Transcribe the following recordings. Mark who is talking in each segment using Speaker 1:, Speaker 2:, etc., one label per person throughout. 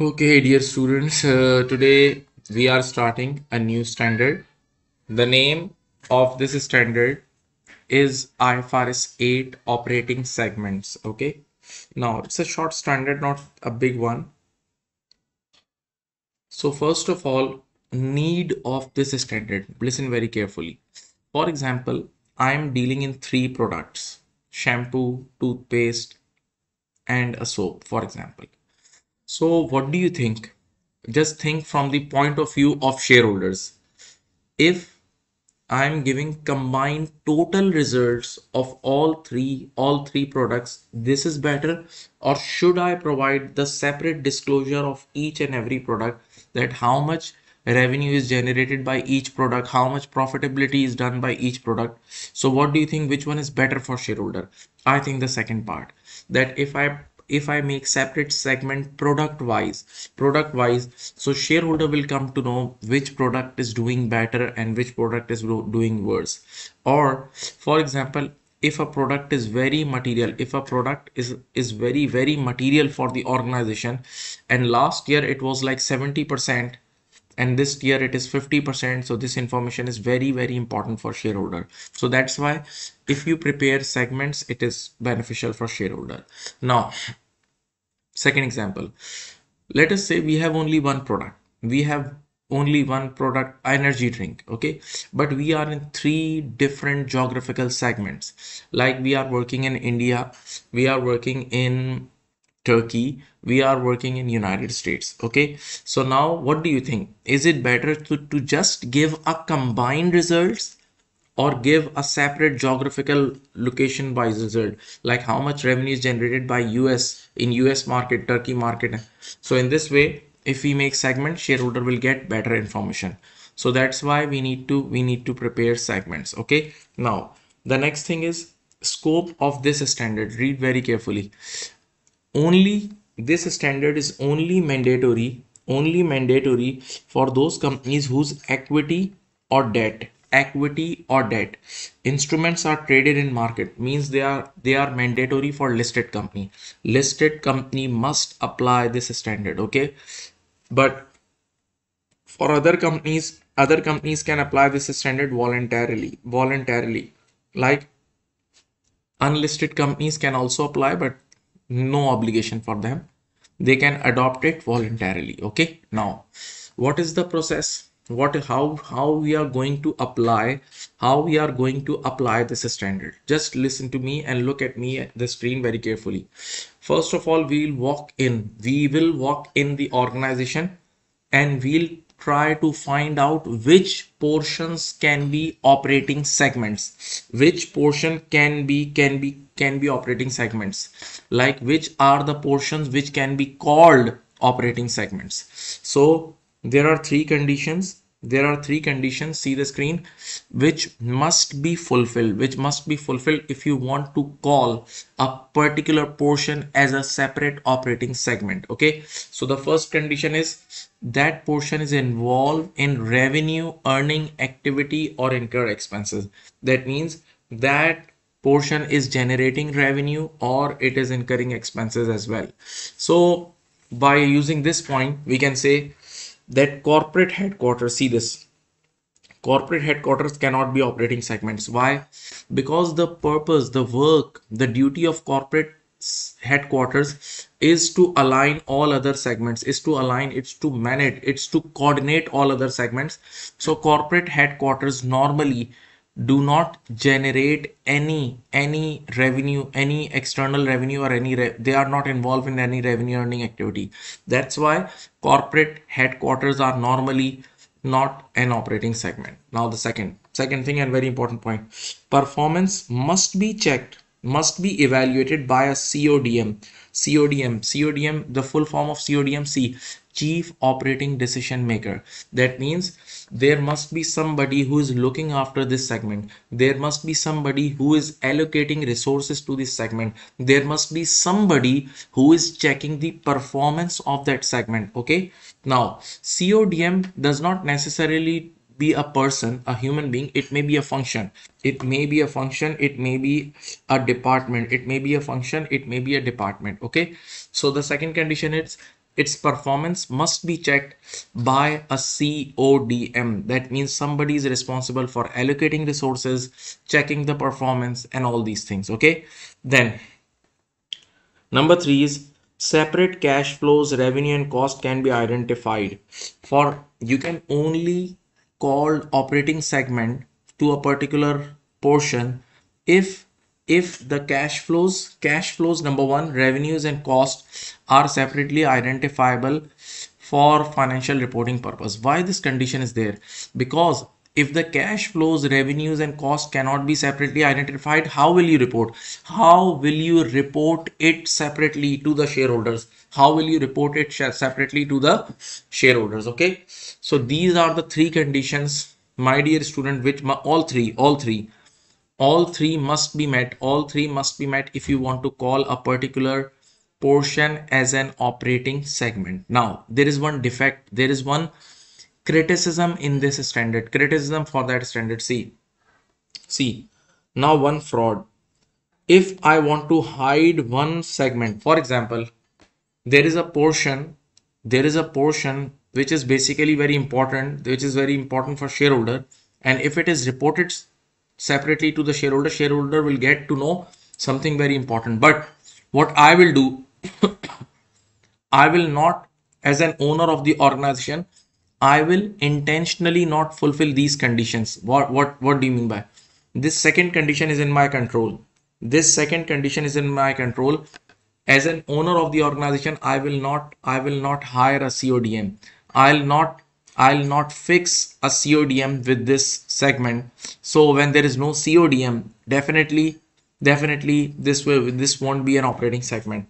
Speaker 1: Okay, dear students, uh, today we are starting a new standard. The name of this standard is IFRS 8 operating segments. Okay, now it's a short standard, not a big one. So, first of all, need of this standard, listen very carefully. For example, I am dealing in three products shampoo, toothpaste, and a soap, for example. So, what do you think? Just think from the point of view of shareholders. If I'm giving combined total results of all three all three products, this is better, or should I provide the separate disclosure of each and every product that how much revenue is generated by each product, how much profitability is done by each product. So what do you think which one is better for shareholder? I think the second part that if I if I make separate segment product wise, product wise, so shareholder will come to know which product is doing better and which product is doing worse. Or for example, if a product is very material, if a product is is very very material for the organization, and last year it was like 70% and this year it is 50% so this information is very very important for shareholder so that's why if you prepare segments it is beneficial for shareholder now second example let us say we have only one product we have only one product energy drink okay but we are in three different geographical segments like we are working in india we are working in Turkey, we are working in United States. Okay, so now what do you think? Is it better to, to just give a combined results or give a separate geographical location wise result like how much revenue is generated by US in US market, Turkey market. So in this way, if we make segment, shareholder will get better information. So that's why we need to we need to prepare segments. Okay, now the next thing is scope of this standard. Read very carefully only this standard is only mandatory only mandatory for those companies whose equity or debt equity or debt. Instruments are traded in market means they are they are mandatory for listed company. Listed company must apply this standard okay? But for other companies other companies can apply this standard voluntarily voluntarily. Like unlisted companies can also apply but no obligation for them. They can adopt it voluntarily okay? Now what is the process what how how we are going to apply how we are going to apply this standard. Just listen to me and look at me at the screen very carefully. First of all we'll walk in. We will walk in the organization and we'll try to find out which portions can be operating segments. Which portion can be can be can be operating segments. Like which are the portions which can be called operating segments. So there are three conditions. There are three conditions see the screen which must be fulfilled which must be fulfilled if you want to call a particular portion as a separate operating segment okay? So the first condition is that portion is involved in revenue earning activity or incur expenses. That means that portion is generating revenue or it is incurring expenses as well. So by using this point we can say that corporate headquarters see this corporate headquarters cannot be operating segments. Why? Because the purpose the work the duty of corporate headquarters is to align all other segments is to align it's to manage it's to coordinate all other segments. So corporate headquarters normally do not generate any any revenue any external revenue or any they are not involved in any revenue earning activity. That's why corporate headquarters are normally not an operating segment. Now the second second thing and very important point. Performance must be checked must be evaluated by a CODM CODM CODM the full form of CODM C chief operating decision maker. That means there must be somebody who is looking after this segment. There must be somebody who is allocating resources to this segment. There must be somebody who is checking the performance of that segment okay? Now codm does not necessarily be a person a human being. It may be a function. It may be a function. It may be a department. It may be a function. It may be a department okay? So the second condition is its performance must be checked by a CODM. That means somebody is responsible for allocating resources, checking the performance and all these things. Okay. Then number three is separate cash flows, revenue and cost can be identified for you can only call operating segment to a particular portion if if the cash flows cash flows number one revenues and costs are separately identifiable for financial reporting purpose. Why this condition is there? Because if the cash flows revenues and costs cannot be separately identified how will you report? How will you report it separately to the shareholders? How will you report it separately to the shareholders okay? So these are the three conditions my dear student which all three all three all three must be met. All three must be met if you want to call a particular portion as an operating segment. Now there is one defect. There is one criticism in this standard. Criticism for that standard. See. See. Now one fraud. If i want to hide one segment for example there is a portion there is a portion which is basically very important which is very important for shareholder and if it is reported separately to the shareholder shareholder will get to know something very important. But what i will do i will not as an owner of the organization i will intentionally not fulfill these conditions. What what what do you mean by? This second condition is in my control. This second condition is in my control. As an owner of the organization i will not i will not hire a codm i'll not I'll not fix a CODM with this segment. So when there is no CODM, definitely, definitely this will this won't be an operating segment.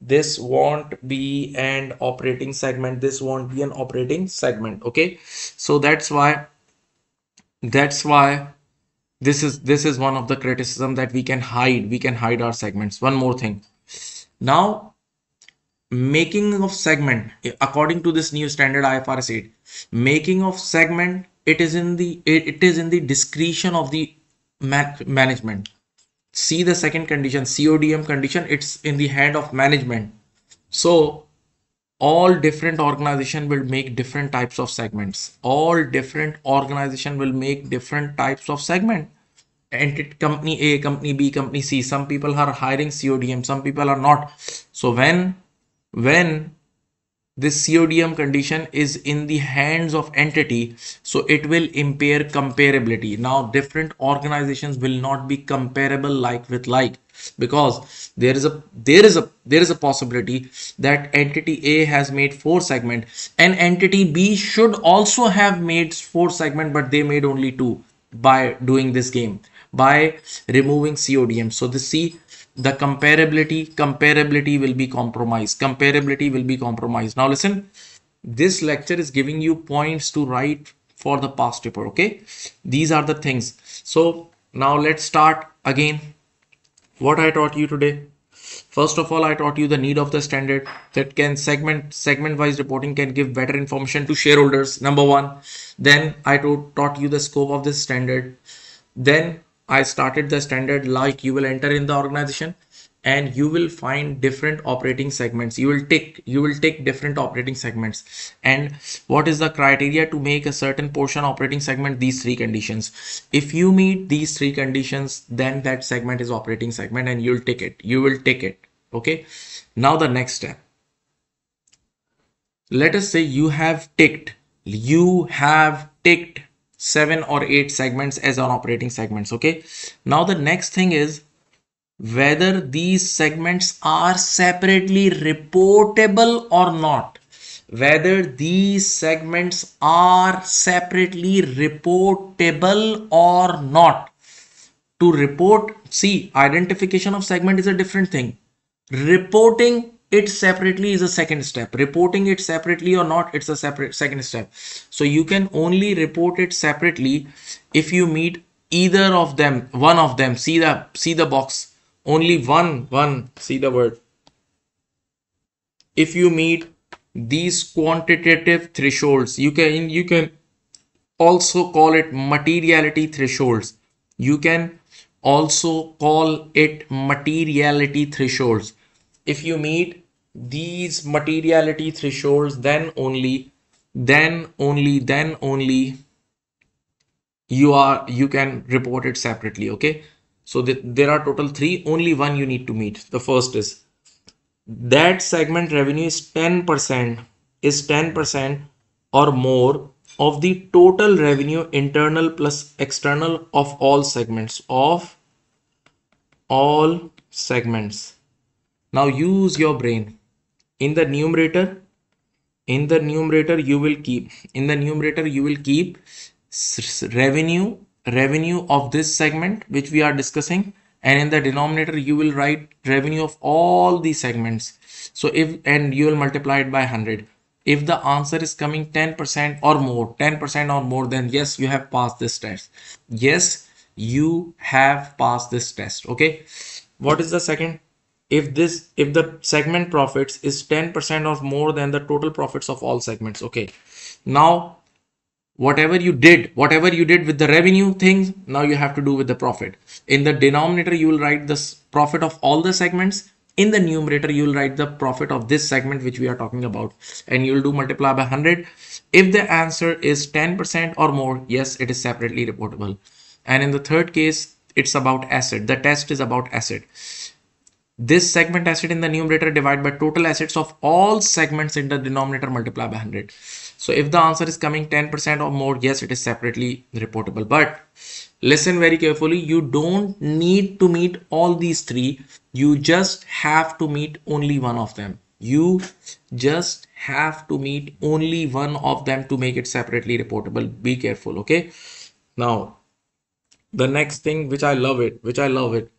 Speaker 1: This won't be an operating segment. This won't be an operating segment. Okay. So that's why that's why this is this is one of the criticism that we can hide. We can hide our segments. One more thing. Now making of segment according to this new standard ifrs 8 making of segment it is in the it, it is in the discretion of the man management. See the second condition codm condition it's in the hand of management. So all different organization will make different types of segments. All different organization will make different types of segment. And company a company b company c. Some people are hiring codm some people are not. So when when this CODM condition is in the hands of entity so it will impair comparability. Now different organizations will not be comparable like with like because there is a there is a there is a possibility that entity a has made four segment and entity b should also have made four segment but they made only two by doing this game by removing codm so the c the comparability comparability will be compromised. Comparability will be compromised. Now listen this lecture is giving you points to write for the past paper okay? These are the things. So now let's start again. What i taught you today? First of all i taught you the need of the standard that can segment segment wise reporting can give better information to shareholders number one. Then i taught you the scope of this standard. Then I started the standard like you will enter in the organization and you will find different operating segments. You will take you will take different operating segments. And what is the criteria to make a certain portion operating segment these three conditions? If you meet these three conditions then that segment is operating segment and you'll take it. You will take it. Okay? Now the next step. Let us say you have ticked. You have ticked seven or eight segments as on operating segments okay? Now the next thing is whether these segments are separately reportable or not. Whether these segments are separately reportable or not. To report see identification of segment is a different thing. Reporting it separately is a second step. Reporting it separately or not it's a separate second step. So you can only report it separately if you meet either of them one of them. See the see the box. Only one one. See the word. If you meet these quantitative thresholds you can you can also call it materiality thresholds. You can also call it materiality thresholds if you meet these materiality thresholds then only then only then only you are you can report it separately okay? So th there are total three only one you need to meet. The first is that segment revenue is 10 percent is 10 percent or more of the total revenue internal plus external of all segments of all segments now use your brain. In the numerator in the numerator you will keep in the numerator you will keep revenue revenue of this segment which we are discussing and in the denominator you will write revenue of all these segments. So if and you will multiply it by 100 if the answer is coming 10% or more 10% or more then yes you have passed this test. Yes you have passed this test okay? What is the second if this if the segment profits is 10% or more than the total profits of all segments okay. Now whatever you did whatever you did with the revenue things now you have to do with the profit. In the denominator you will write the profit of all the segments. In the numerator you will write the profit of this segment which we are talking about. And you will do multiply by 100 if the answer is 10% or more yes it is separately reportable. And in the third case it's about asset. The test is about asset this segment asset in the numerator divided by total assets of all segments in the denominator multiply by 100 so if the answer is coming 10% or more, yes, it is separately reportable. But listen very carefully. You don't need to meet all these three. You just have to meet only one of them. You just have to meet only one of them to make it separately reportable. Be careful. Okay. Now, the next thing which I love it, which I love it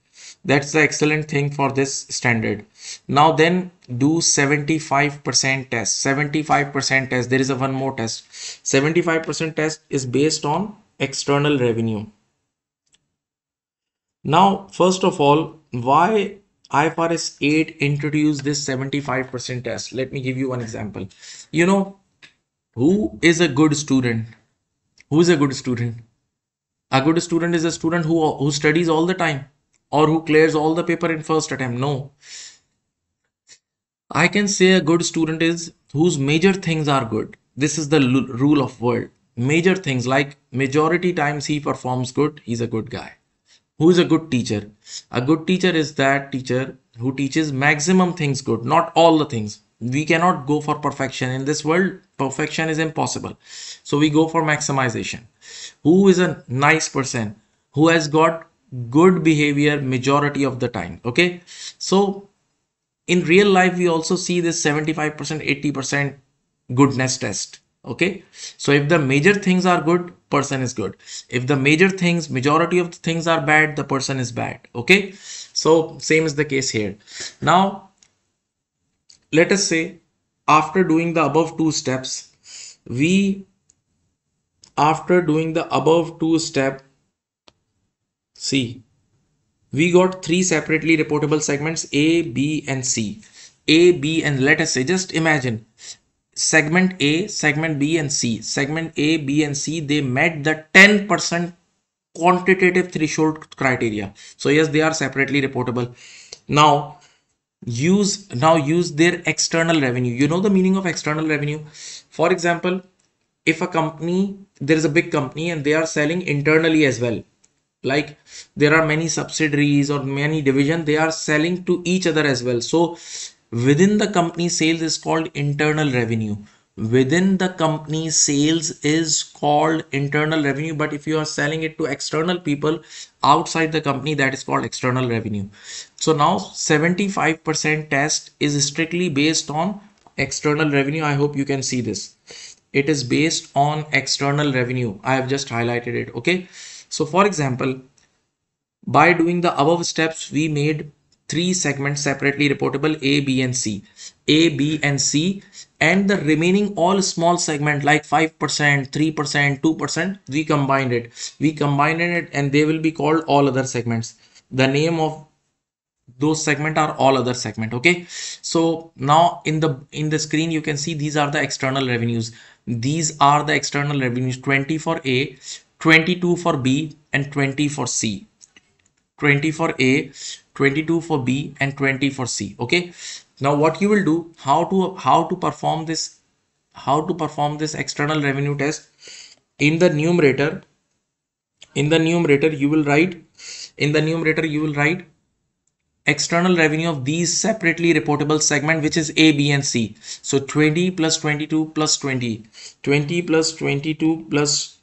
Speaker 1: that's the excellent thing for this standard. Now then do 75% test. 75% test. There is a one more test. 75% test is based on external revenue. Now first of all why IFRS 8 introduced this 75% test? Let me give you one example. You know who is a good student? Who is a good student? A good student is a student who who studies all the time or who clears all the paper in first attempt? No. I can say a good student is whose major things are good. This is the rule of world. Major things like majority times he performs good he's a good guy. Who is a good teacher? A good teacher is that teacher who teaches maximum things good not all the things. We cannot go for perfection. In this world perfection is impossible. So we go for maximization. Who is a nice person? Who has got good behavior majority of the time okay? So in real life we also see this 75% 80% goodness test okay? So if the major things are good person is good. If the major things majority of the things are bad the person is bad okay? So same is the case here. Now let us say after doing the above two steps we after doing the above two step See, we got three separately reportable segments A, B, and C. A, B, and let us say, just imagine segment A, segment B, and C. Segment A, B, and C, they met the 10% quantitative threshold criteria. So yes, they are separately reportable. Now, use now use their external revenue. You know the meaning of external revenue. For example, if a company, there is a big company and they are selling internally as well like there are many subsidiaries or many division they are selling to each other as well. So within the company sales is called internal revenue. Within the company sales is called internal revenue. But if you are selling it to external people outside the company that is called external revenue. So now 75% test is strictly based on external revenue. I hope you can see this. It is based on external revenue. I have just highlighted it okay so for example, by doing the above steps, we made three segments separately reportable A, B, and C. A, B, and C, and the remaining all small segment like 5%, 3%, 2%, we combined it. We combined it and they will be called all other segments. The name of those segment are all other segment okay so now in the in the screen you can see these are the external revenues these are the external revenues 20 for a 22 for B and 20 for C. 20 for A, 22 for B and 20 for C. Okay. now what you will do how to how to perform this how to perform this external revenue test in the numerator in the numerator you will write in the numerator you will write external revenue of these separately reportable segment which is a b and c so 20 plus 22 plus 20 20 plus 22 plus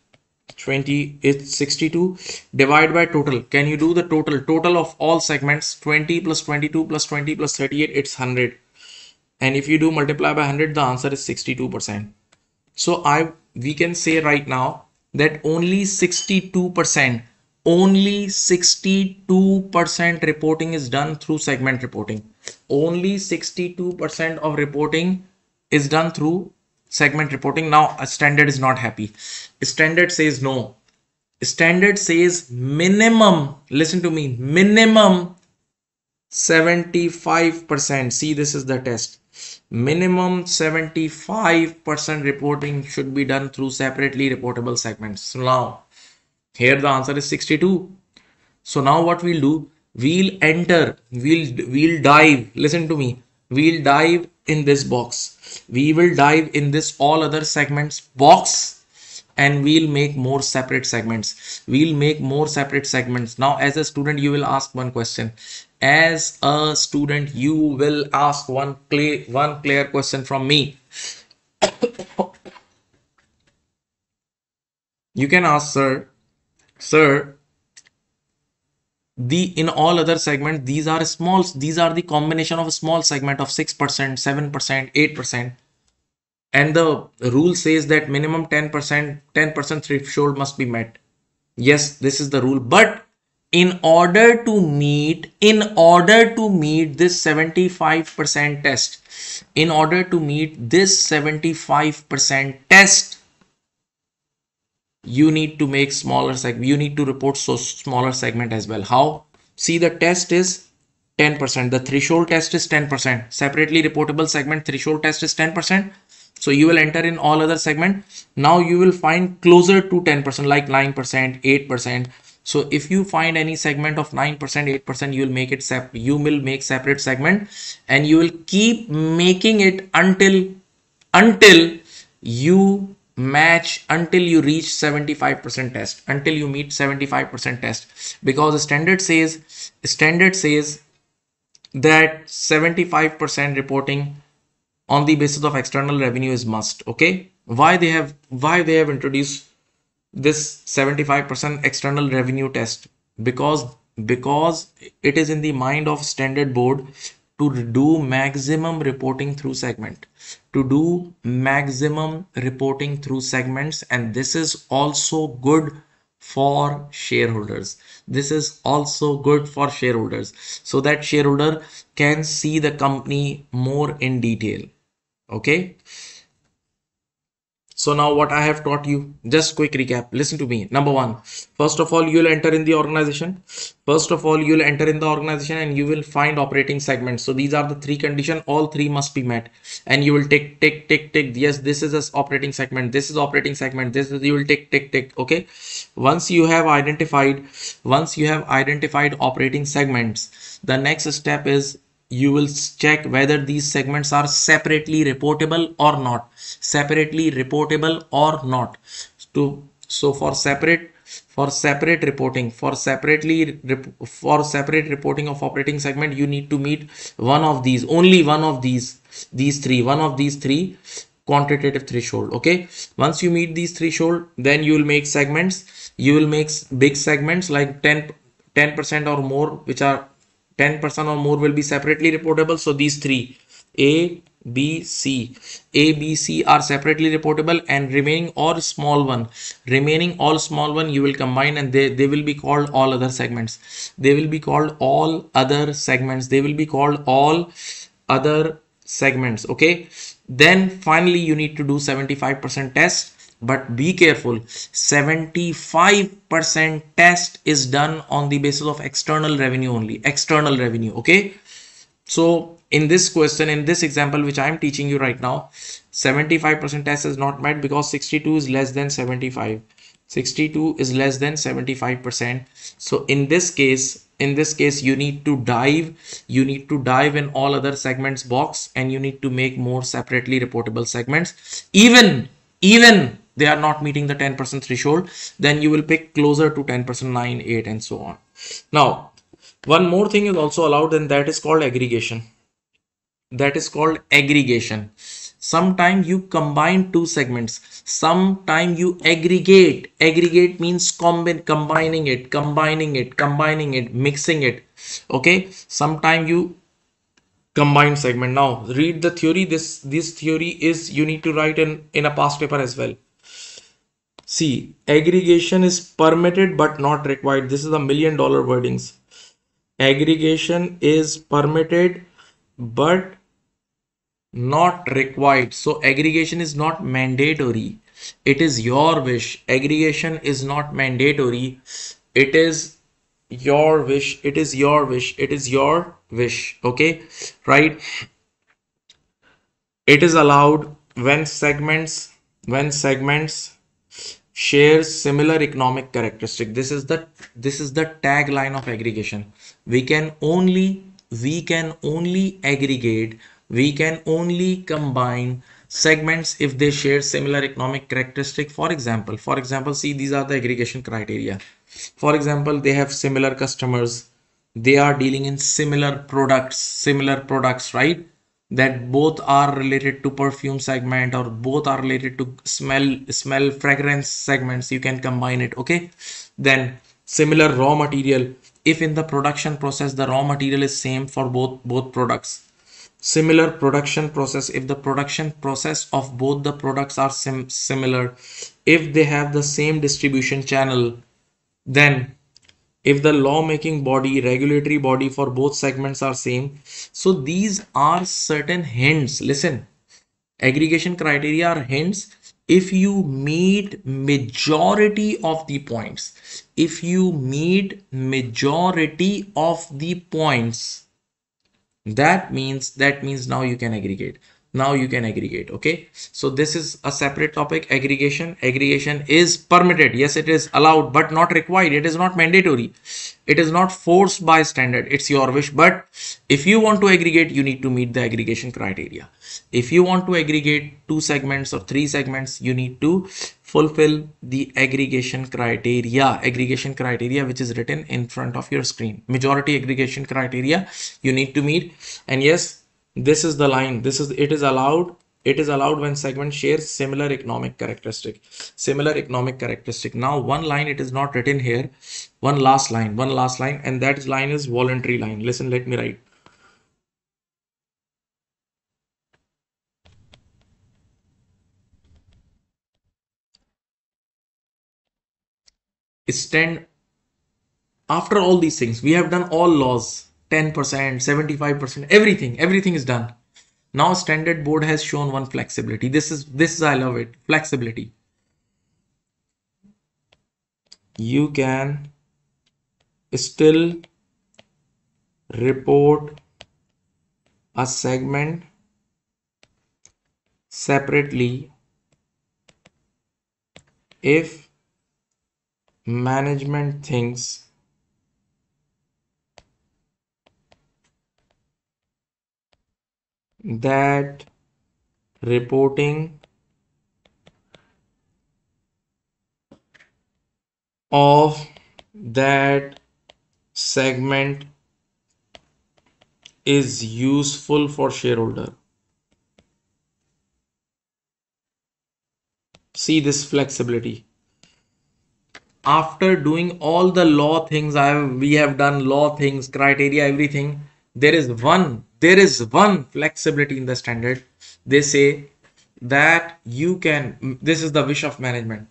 Speaker 1: 20 is 62 divide by total. Can you do the total? Total of all segments 20 plus 22 plus 20 plus 38 it's 100 and if you do multiply by 100 the answer is 62 percent. So i we can say right now that only 62 percent only 62 percent reporting is done through segment reporting. Only 62 percent of reporting is done through segment reporting. Now a standard is not happy standard says no. Standard says minimum listen to me minimum 75% see this is the test. Minimum 75% reporting should be done through separately reportable segments. So now here the answer is 62 so now what we'll do? We'll enter we'll we'll dive listen to me. We'll dive in this box. We will dive in this all other segments box and we'll make more separate segments. We'll make more separate segments. Now as a student you will ask one question. As a student you will ask one clear one clear question from me. You can ask sir. Sir the in all other segments these are small these are the combination of a small segment of 6% 7% 8% and the rule says that minimum 10% 10% threshold must be met. Yes this is the rule. But in order to meet in order to meet this 75% test in order to meet this 75% test you need to make smaller segment you need to report so smaller segment as well. How? See the test is 10% the threshold test is 10% separately reportable segment threshold test is 10% so you will enter in all other segment. Now you will find closer to 10% like 9% 8% so if you find any segment of 9% 8% you will make it sep you will make separate segment and you will keep making it until until you match until you reach 75% test until you meet 75% test. Because the standard says standard says that 75% reporting on the basis of external revenue is must okay? Why they have why they have introduced this 75% external revenue test? Because because it is in the mind of standard board to do maximum reporting through segment. To do maximum reporting through segments and this is also good for shareholders. This is also good for shareholders so that shareholder can see the company more in detail okay so now what I have taught you, just quick recap. Listen to me. Number one, first of all, you'll enter in the organization. First of all, you'll enter in the organization and you will find operating segments. So these are the three conditions. All three must be met. And you will take, take, take, take. Yes, this is a operating segment. This is operating segment. This is, you will take, take, take. Okay. Once you have identified, once you have identified operating segments, the next step is you will check whether these segments are separately reportable or not. Separately reportable or not. To so for separate for separate reporting for separately for separate reporting of operating segment you need to meet one of these only one of these these three one of these three quantitative threshold okay? Once you meet these threshold then you will make segments. You will make big segments like 10 10 percent or more which are 10% or more will be separately reportable. So these three A, B, C, A, B, C are separately reportable and remaining or small one, remaining all small one you will combine and they, they will be called all other segments. They will be called all other segments. They will be called all other segments. Okay. Then finally you need to do 75% test but be careful 75% test is done on the basis of external revenue only external revenue okay? So in this question in this example which i am teaching you right now 75% test is not met because 62 is less than 75 62 is less than 75% so in this case in this case you need to dive you need to dive in all other segments box and you need to make more separately reportable segments. Even even they are not meeting the 10% threshold then you will pick closer to 10% 9 8 and so on now one more thing is also allowed and that is called aggregation that is called aggregation Sometimes you combine two segments. Sometimes you aggregate. Aggregate means combine, combining it, combining it, combining it, mixing it. Okay. Sometimes you combine segment. Now read the theory. This this theory is you need to write in in a past paper as well. See, aggregation is permitted but not required. This is a million dollar wordings. Aggregation is permitted but not required. So aggregation is not mandatory. It is your wish. Aggregation is not mandatory. It is your wish. It is your wish. It is your wish. Okay? Right? It is allowed when segments when segments share similar economic characteristic. This is the this is the tagline of aggregation. We can only we can only aggregate we can only combine segments if they share similar economic characteristic. For example for example see these are the aggregation criteria. For example they have similar customers. They are dealing in similar products similar products right that both are related to perfume segment or both are related to smell smell fragrance segments you can combine it okay? Then similar raw material. If in the production process the raw material is same for both both products. Similar production process. If the production process of both the products are sim similar if they have the same distribution channel then if the lawmaking body regulatory body for both segments are same so these are certain hints. Listen aggregation criteria are hints. If you meet majority of the points if you meet majority of the points that means that means now you can aggregate now you can aggregate okay? So this is a separate topic. Aggregation aggregation is permitted. Yes it is allowed but not required. It is not mandatory. It is not forced by standard. It's your wish. But if you want to aggregate you need to meet the aggregation criteria. If you want to aggregate two segments or three segments you need to fulfill the aggregation criteria. Aggregation criteria which is written in front of your screen. Majority aggregation criteria you need to meet. And yes this is the line. This is it is allowed it is allowed when segment shares similar economic characteristic similar economic characteristic. Now one line it is not written here. One last line one last line and that line is voluntary line. Listen let me write. Stand after all these things we have done all laws 10% 75% everything everything is done. Now standard board has shown one flexibility. This is this is i love it. Flexibility. You can still report a segment separately if management thinks that reporting of that segment is useful for shareholder. See this flexibility. After doing all the law things i have we have done law things criteria everything there is one there is one flexibility in the standard. They say that you can this is the wish of management.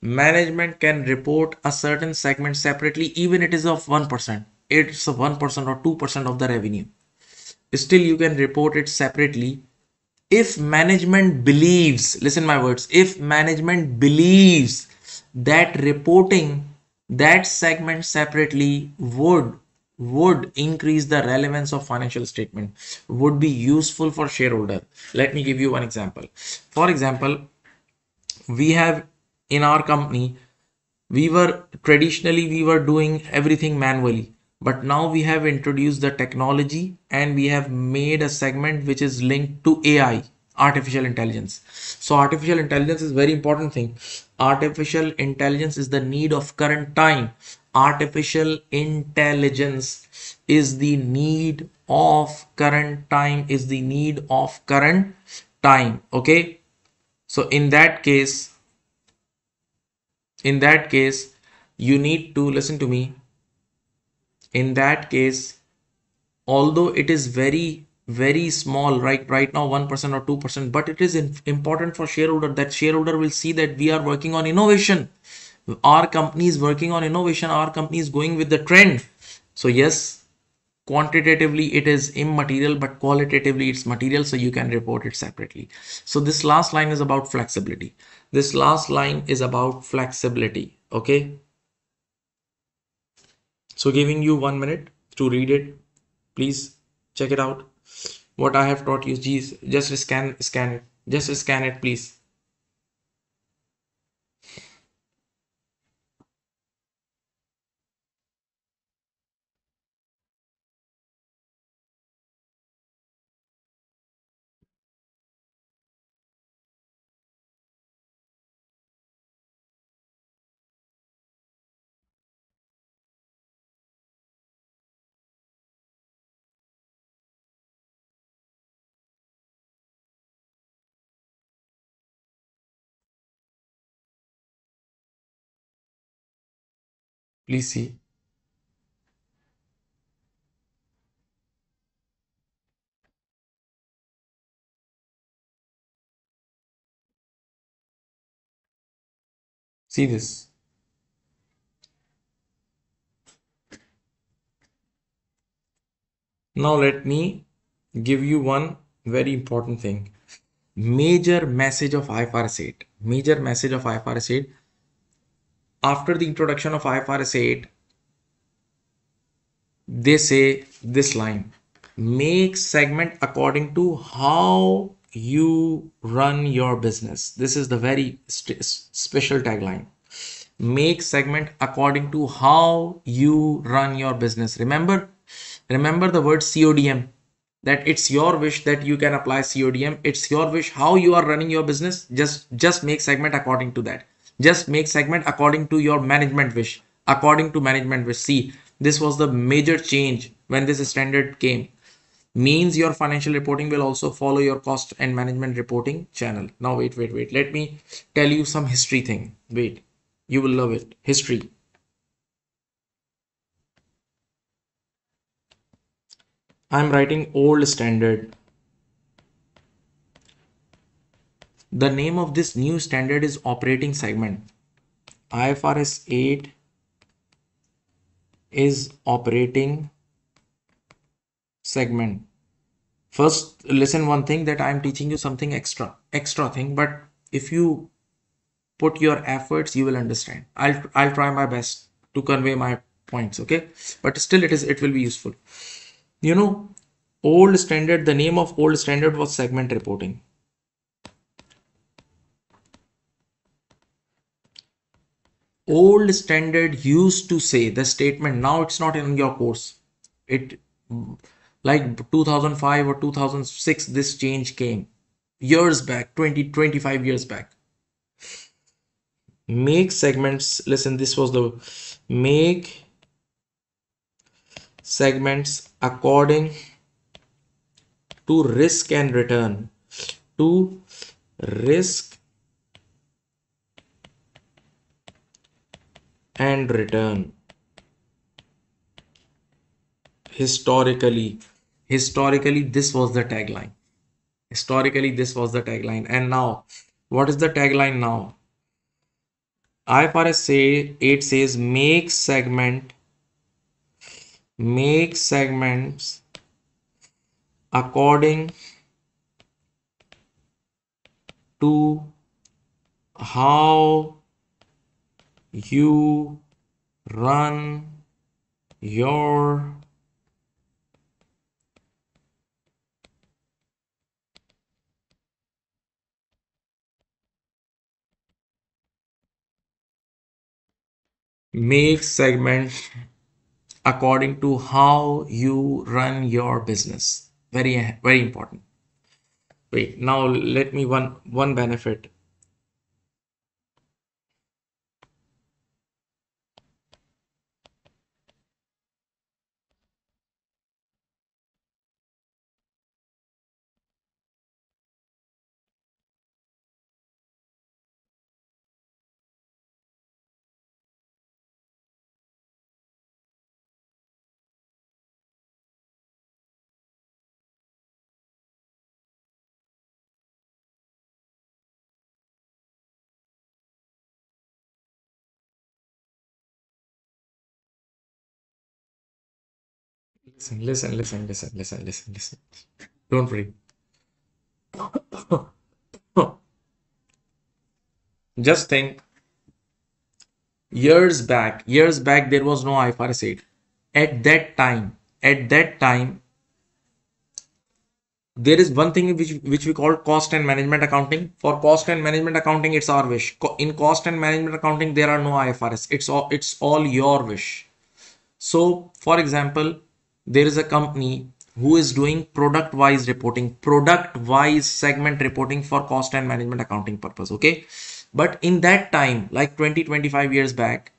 Speaker 1: Management can report a certain segment separately even it is of 1% it's 1% or 2% of the revenue. Still you can report it separately. If management believes listen my words if management believes that reporting that segment separately would would increase the relevance of financial statement would be useful for shareholder. Let me give you one example. For example we have in our company we were traditionally we were doing everything manually but now we have introduced the technology and we have made a segment which is linked to AI artificial intelligence. So artificial intelligence is very important thing. Artificial intelligence is the need of current time artificial intelligence is the need of current time is the need of current time okay? So in that case in that case you need to listen to me. In that case although it is very very small right right now 1% or 2% but it is important for shareholder that shareholder will see that we are working on innovation our company is working on innovation. Our company is going with the trend. So yes quantitatively it is immaterial but qualitatively it's material so you can report it separately. So this last line is about flexibility. This last line is about flexibility okay? So giving you one minute to read it please check it out. What i have taught you Geez, just scan scan it just scan it please Please see. See this. Now let me give you one very important thing. Major message of IFRS 8. Major message of IFRS 8 after the introduction of IFRS 8, they say this line make segment according to how you run your business. This is the very special tagline. Make segment according to how you run your business. Remember, remember the word CODM that it's your wish that you can apply CODM. It's your wish how you are running your business. Just just make segment according to that just make segment according to your management wish. According to management wish. See this was the major change when this standard came. Means your financial reporting will also follow your cost and management reporting channel. Now wait wait wait. Let me tell you some history thing. Wait. You will love it. History. I'm writing old standard The name of this new standard is operating segment. IFRS 8 is operating segment. First, listen one thing that I'm teaching you something extra, extra thing, but if you put your efforts, you will understand. I'll, I'll try my best to convey my points, okay? But still it is, it will be useful. You know, old standard, the name of old standard was segment reporting old standard used to say the statement now it's not in your course. It like 2005 or 2006 this change came years back 20 25 years back. Make segments listen this was the make segments according to risk and return to risk and return. Historically historically this was the tagline. Historically this was the tagline. And now what is the tagline now? Ifrs say it says make segment make segments according to how you run your make segments according to how you run your business. Very, very important. Wait, now let me one one benefit Listen, listen, listen, listen, listen, listen, listen. Don't worry. Just think years back, years back, there was no IFRS 8. At that time, at that time, there is one thing which which we call cost and management accounting. For cost and management accounting, it's our wish. In cost and management accounting, there are no IFRS. It's all it's all your wish. So, for example, there is a company who is doing product wise reporting product wise segment reporting for cost and management accounting purpose okay? But in that time like 20 25 years back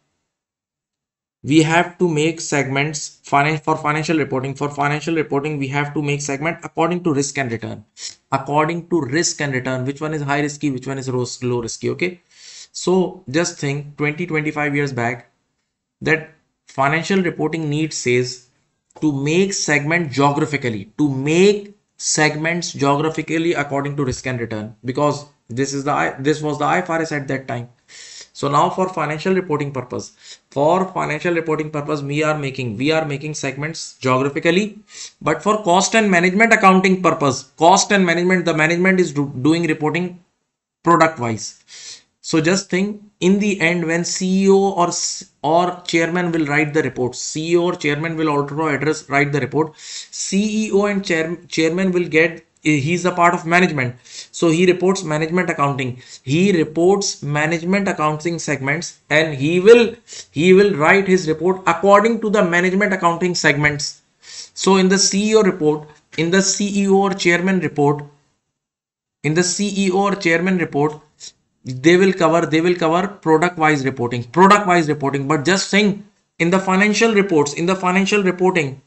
Speaker 1: we have to make segments for financial reporting. For financial reporting we have to make segment according to risk and return. According to risk and return which one is high risky which one is low risky okay? So just think 20 25 years back that financial reporting need says to make segment geographically to make segments geographically according to risk and return because this is the this was the IFRS at that time. So now for financial reporting purpose for financial reporting purpose we are making we are making segments geographically but for cost and management accounting purpose cost and management the management is do, doing reporting product wise so just think in the end when CEO or or chairman will write the report, CEO or chairman will also address write the report. CEO and chair, chairman will get eh, he's a part of management so he reports management accounting he reports management accounting segments and he will he will write his report according to the management accounting segments so in the ceo report in the ceo or chairman report in the ceo or chairman report they will cover they will cover product wise reporting product wise reporting but just saying in the financial reports in the financial reporting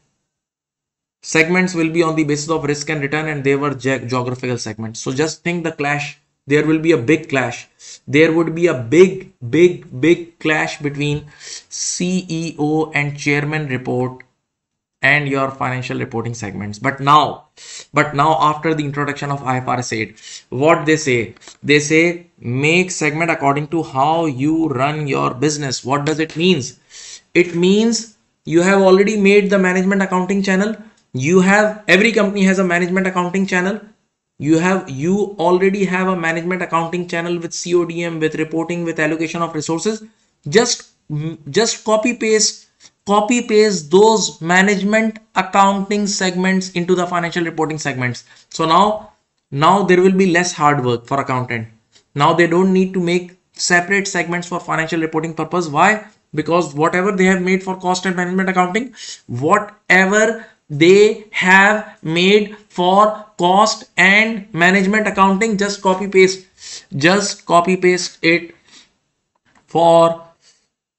Speaker 1: segments will be on the basis of risk and return and they were ge geographical segments. So just think the clash there will be a big clash. There would be a big big big clash between ceo and chairman report and your financial reporting segments. But now but now after the introduction of ifrs 8 what they say? They say make segment according to how you run your business. What does it means? It means you have already made the management accounting channel. You have every company has a management accounting channel. You have you already have a management accounting channel with codm with reporting with allocation of resources. Just just copy paste copy paste those management accounting segments into the financial reporting segments. So now now there will be less hard work for accountant. Now they don't need to make separate segments for financial reporting purpose. Why? Because whatever they have made for cost and management accounting whatever they have made for cost and management accounting just copy paste. Just copy paste it for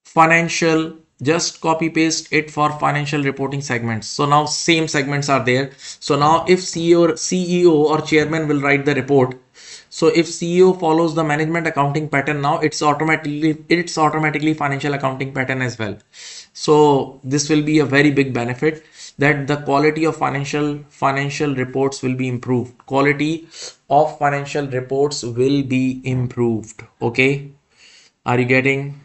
Speaker 1: financial just copy paste it for financial reporting segments. So now same segments are there. So now if ceo or ceo or chairman will write the report. So if ceo follows the management accounting pattern now it's automatically it's automatically financial accounting pattern as well. So this will be a very big benefit that the quality of financial financial reports will be improved. Quality of financial reports will be improved. Okay? Are you getting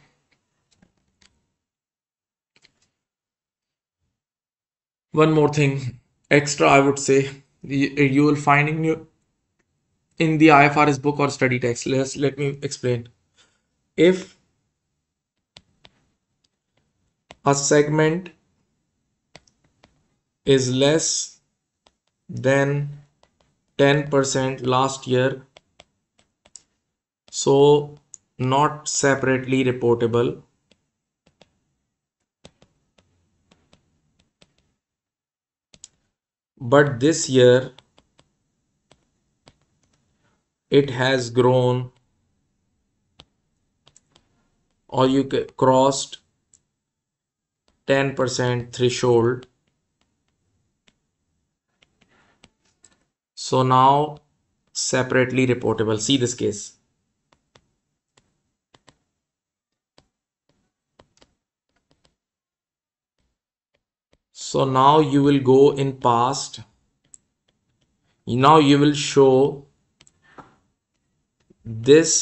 Speaker 1: one more thing extra i would say you, will find in your in the ifrs book or study text. Let's let me explain. If a segment is less than 10% last year so not separately reportable but this year it has grown or you crossed 10% threshold. So now separately reportable. See this case so now you will go in past. Now you will show this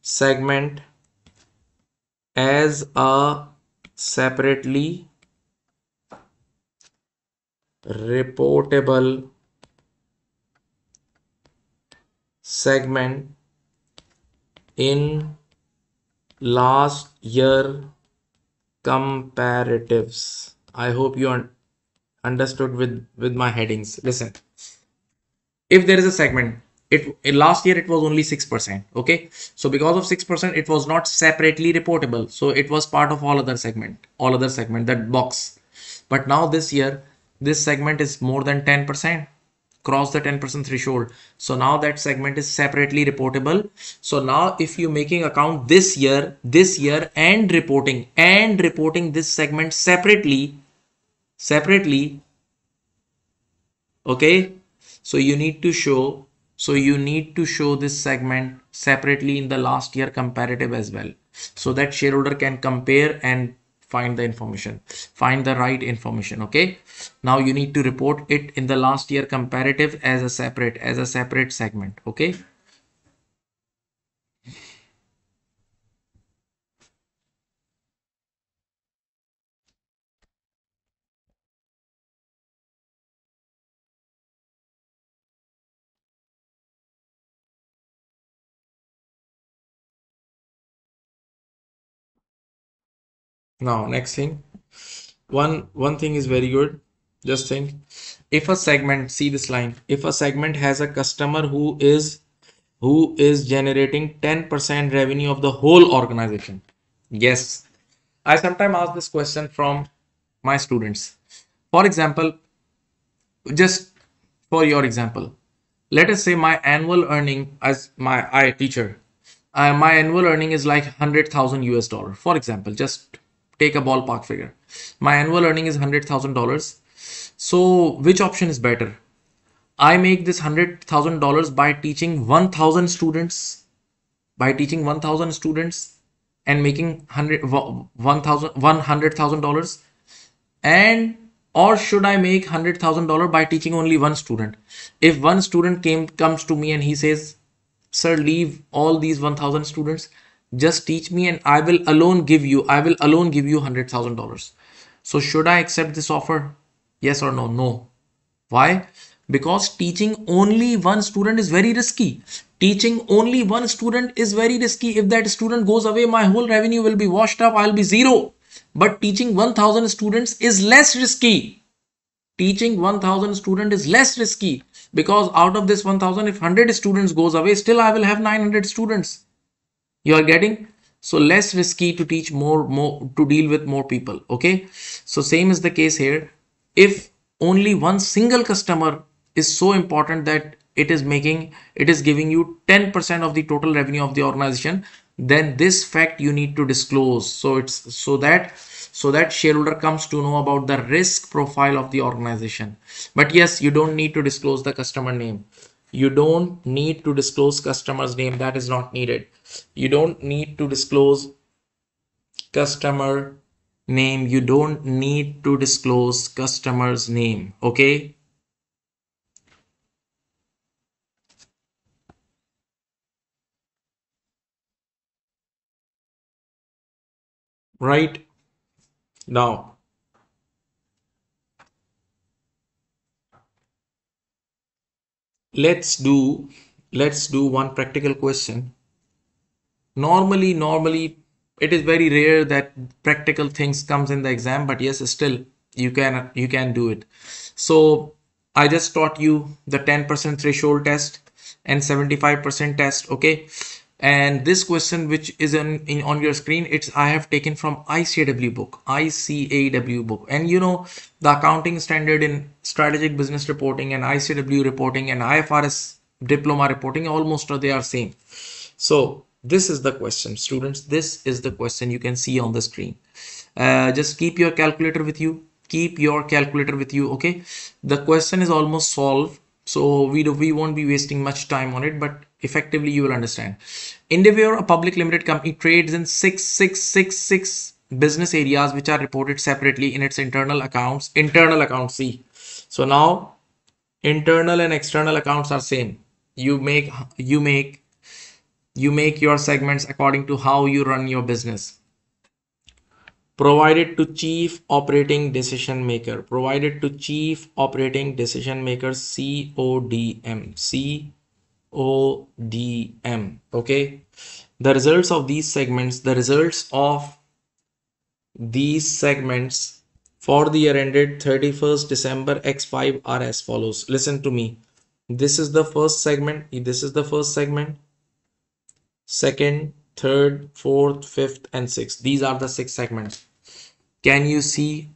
Speaker 1: segment as a separately reportable segment in last year comparatives. I hope you un understood with with my headings. Listen. If there is a segment it last year it was only 6% okay? So because of 6% it was not separately reportable. So it was part of all other segment all other segment that box. But now this year this segment is more than 10% cross the 10% threshold. So now that segment is separately reportable. So now if you're making account this year this year and reporting and reporting this segment separately separately okay? So you need to show so you need to show this segment separately in the last year comparative as well. So that shareholder can compare and find the information. Find the right information okay? Now you need to report it in the last year comparative as a separate as a separate segment okay now next thing. One one thing is very good. Just think. If a segment see this line. If a segment has a customer who is who is generating 10% revenue of the whole organization. Yes. I sometimes ask this question from my students. For example just for your example. Let us say my annual earning as my i teacher. Uh, my annual earning is like 100,000 US dollar. For example just take a ballpark figure. My annual earning is $100000 so which option is better? I make this $100000 by teaching 1000 students by teaching 1000 students and making 100 $100000 and or should i make $100000 by teaching only one student? If one student came comes to me and he says sir leave all these 1000 students just teach me and i will alone give you i will alone give you hundred thousand dollars. So should i accept this offer? Yes or no? No. Why? Because teaching only one student is very risky. Teaching only one student is very risky. If that student goes away my whole revenue will be washed up. I'll be zero. But teaching 1000 students is less risky. Teaching 1000 student is less risky because out of this 1000 if 100 students goes away still i will have 900 students you are getting so less risky to teach more more to deal with more people okay? So same is the case here. If only one single customer is so important that it is making it is giving you 10% of the total revenue of the organization then this fact you need to disclose. So it's so that so that shareholder comes to know about the risk profile of the organization. But yes you don't need to disclose the customer name you don't need to disclose customer's name. That is not needed. You don't need to disclose customer name. You don't need to disclose customer's name. Okay? Right? Now let's do let's do one practical question. Normally normally it is very rare that practical things comes in the exam but yes still you can you can do it. So i just taught you the 10% threshold test and 75% test okay and this question which is in, in, on your screen it's i have taken from icaw book icaw book. And you know the accounting standard in strategic business reporting and icaw reporting and ifrs diploma reporting almost they are same. So this is the question students. This is the question you can see on the screen. Uh, just keep your calculator with you. Keep your calculator with you okay? The question is almost solved so we do, we won't be wasting much time on it but effectively you will understand. Endeavour a public limited company trades in 6666 business areas which are reported separately in its internal accounts internal accounts see so now internal and external accounts are same. You make you make you make your segments according to how you run your business. Provided to chief operating decision maker. Provided to chief operating decision maker codm codm okay the results of these segments the results of these segments for the year ended 31st december x5 are as follows listen to me this is the first segment this is the first segment second third, fourth, fifth, and sixth. These are the six segments. Can you see?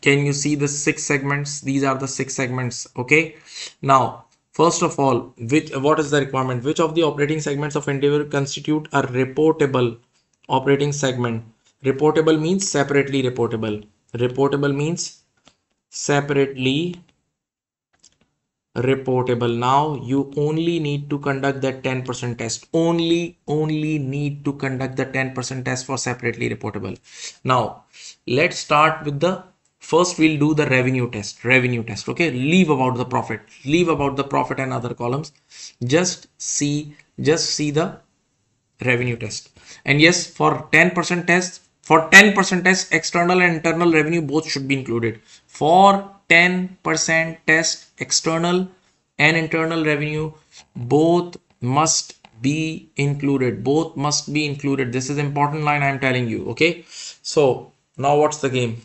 Speaker 1: Can you see the six segments? These are the six segments. Okay. Now, first of all, which what is the requirement? Which of the operating segments of Endeavour constitute a reportable operating segment? Reportable means separately reportable. Reportable means separately reportable now you only need to conduct that 10% test only only need to conduct the 10% test for separately reportable now let's start with the first we'll do the revenue test revenue test okay? Leave about the profit leave about the profit and other columns. Just see just see the revenue test. And yes for 10% test for 10% test external and internal revenue both should be included. For 10% test external and internal revenue both must be included both must be included. This is important line i'm telling you okay? So now what's the game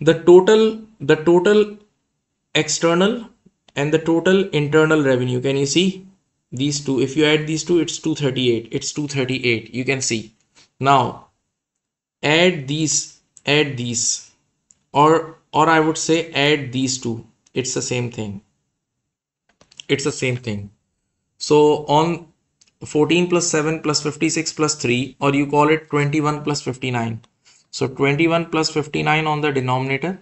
Speaker 1: the total the total external and the total internal revenue. Can you see these two? If you add these two it's 238 it's 238 you can see. Now add these add these. Or or I would say add these two. It's the same thing. It's the same thing. So on 14 plus 7 plus 56 plus 3 or you call it 21 plus 59 so 21 plus 59 on the denominator.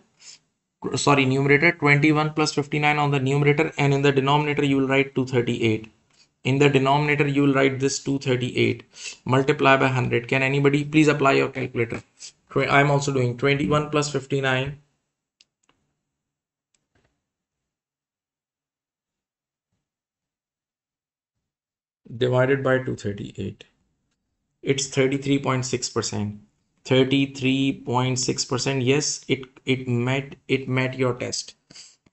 Speaker 1: Sorry numerator. 21 plus 59 on the numerator. And in the denominator you will write 238 in the denominator you will write this 238 multiply by 100 can anybody please apply your calculator? I'm also doing 21 plus 59 divided by 238 it's 33.6 percent 33.6 percent. Yes it it met it met your test.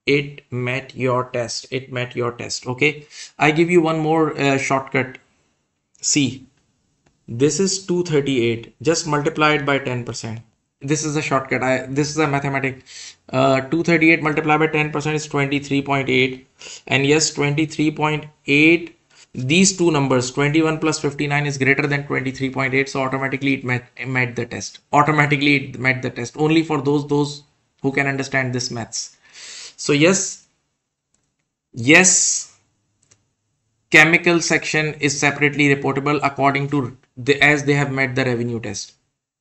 Speaker 1: It met your test. It met your test. Okay? I give you one more uh, shortcut. See this is 238 just multiplied by 10 percent. This is a shortcut. I this is a mathematic. Uh 238 multiplied by 10 percent is 23.8 and yes 23.8 these two numbers 21 plus 59 is greater than 23.8 so automatically it met, it met the test. Automatically it met the test. Only for those those who can understand this maths. So yes yes chemical section is separately reportable according to the, as they have met the revenue test.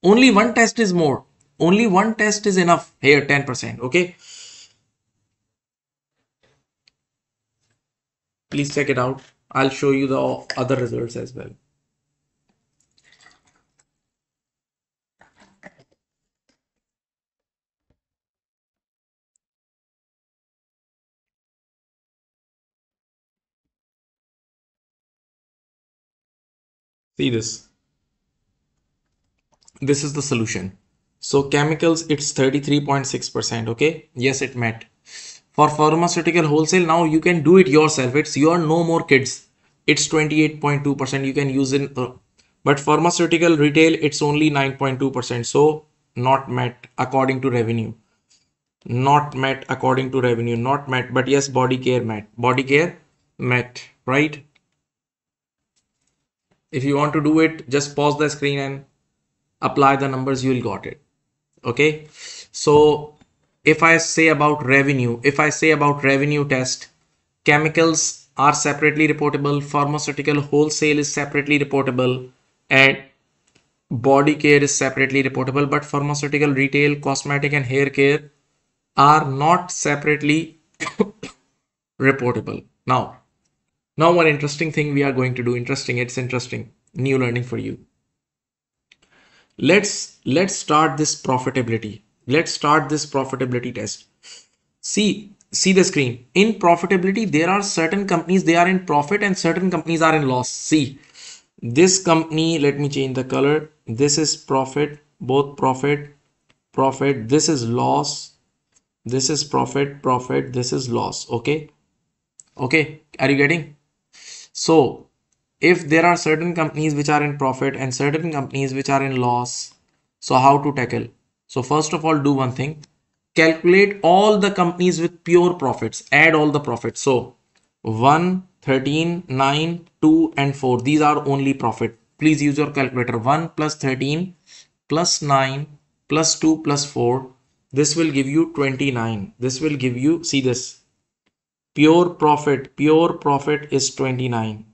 Speaker 1: Only one test is more. Only one test is enough here 10% okay? Please check it out i'll show you the other results as well. See this? This is the solution. So chemicals it's 33.6 percent okay? Yes it met for pharmaceutical wholesale now you can do it yourself. It's your no more kids. It's 28.2 percent. You can use in uh, but pharmaceutical retail it's only 9.2 percent. So not met according to revenue. Not met according to revenue. Not met but yes body care met. Body care met right? If you want to do it just pause the screen and apply the numbers you will got it. Okay? So if i say about revenue if i say about revenue test chemicals are separately reportable pharmaceutical wholesale is separately reportable and body care is separately reportable but pharmaceutical retail cosmetic and hair care are not separately reportable. Now now one interesting thing we are going to do interesting it's interesting new learning for you. Let's let's start this profitability let's start this profitability test. See see the screen. In profitability there are certain companies they are in profit and certain companies are in loss. See this company let me change the color. This is profit both profit profit. This is loss. This is profit profit. This is loss. Okay? Okay? Are you getting? So if there are certain companies which are in profit and certain companies which are in loss so how to tackle so first of all do one thing. Calculate all the companies with pure profits. Add all the profits. So 1 13 9 2 and 4 these are only profit. Please use your calculator. 1 plus 13 plus 9 plus 2 plus 4 this will give you 29 this will give you see this. Pure profit. Pure profit is 29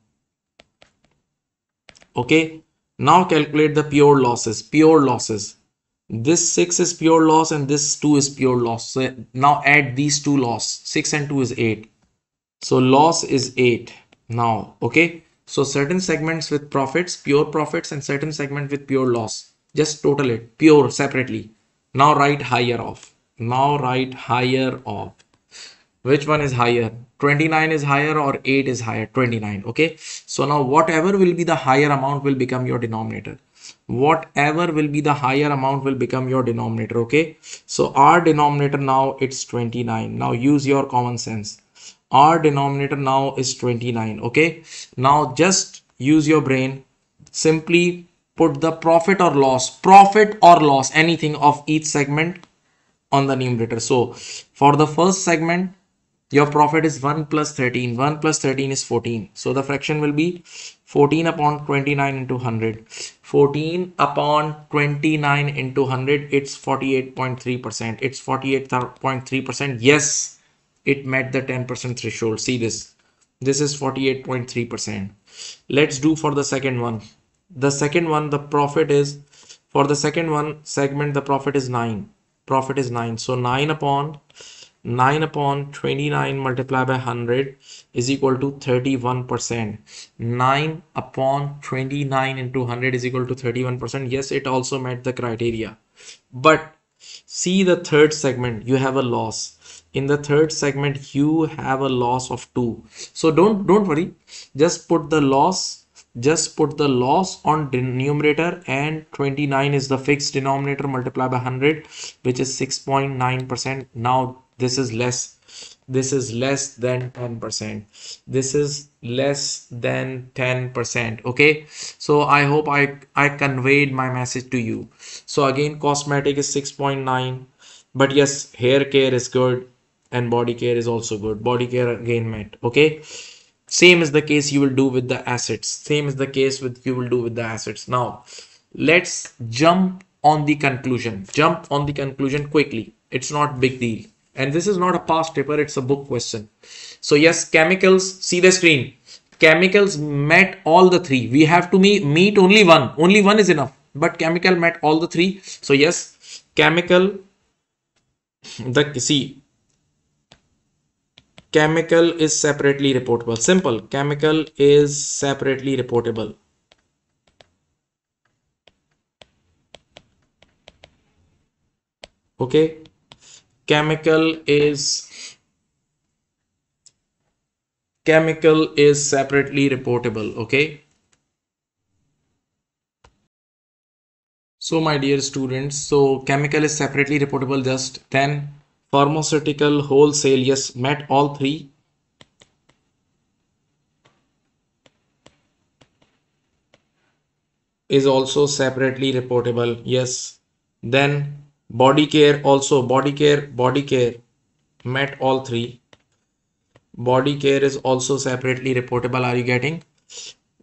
Speaker 1: okay? Now calculate the pure losses. Pure losses this 6 is pure loss and this 2 is pure loss. So now add these two loss 6 and 2 is 8 so loss is 8 now okay? So certain segments with profits pure profits and certain segment with pure loss. Just total it pure separately. Now write higher of now write higher of which one is higher? 29 is higher or 8 is higher? 29 okay? So now whatever will be the higher amount will become your denominator whatever will be the higher amount will become your denominator okay? So our denominator now it's 29 now use your common sense. Our denominator now is 29 okay? Now just use your brain. Simply put the profit or loss profit or loss anything of each segment on the numerator. So for the first segment your profit is 1 plus 13 1 plus 13 is 14 so the fraction will be 14 upon 29 into 100 14 upon 29 into 100 it's 48.3 percent. It's 48.3 percent. Yes it met the 10 percent threshold. See this. This is 48.3 percent. Let's do for the second one. The second one the profit is for the second one segment the profit is 9 profit is 9 so 9 upon 9 upon 29 multiplied by 100 is equal to 31 percent. 9 upon 29 into 100 is equal to 31 percent. Yes it also met the criteria. But see the third segment you have a loss. In the third segment you have a loss of 2 so don't don't worry. Just put the loss just put the loss on denominator and 29 is the fixed denominator multiplied by 100 which is 6.9 percent. Now this is less this is less than 10% this is less than 10% okay? So i hope i i conveyed my message to you. So again cosmetic is 6.9 but yes hair care is good and body care is also good. Body care again met okay? Same is the case you will do with the assets same is the case with you will do with the assets now let's jump on the conclusion. Jump on the conclusion quickly. It's not big deal and this is not a past paper it's a book question. So yes chemicals see the screen. Chemicals met all the three. We have to meet only one. Only one is enough. But chemical met all the three. So yes chemical the see chemical is separately reportable. Simple. Chemical is separately reportable. Okay chemical is chemical is separately reportable okay? So my dear students so chemical is separately reportable just then pharmaceutical wholesale yes met all three. Is also separately reportable yes. Then body care also body care body care met all three. Body care is also separately reportable are you getting?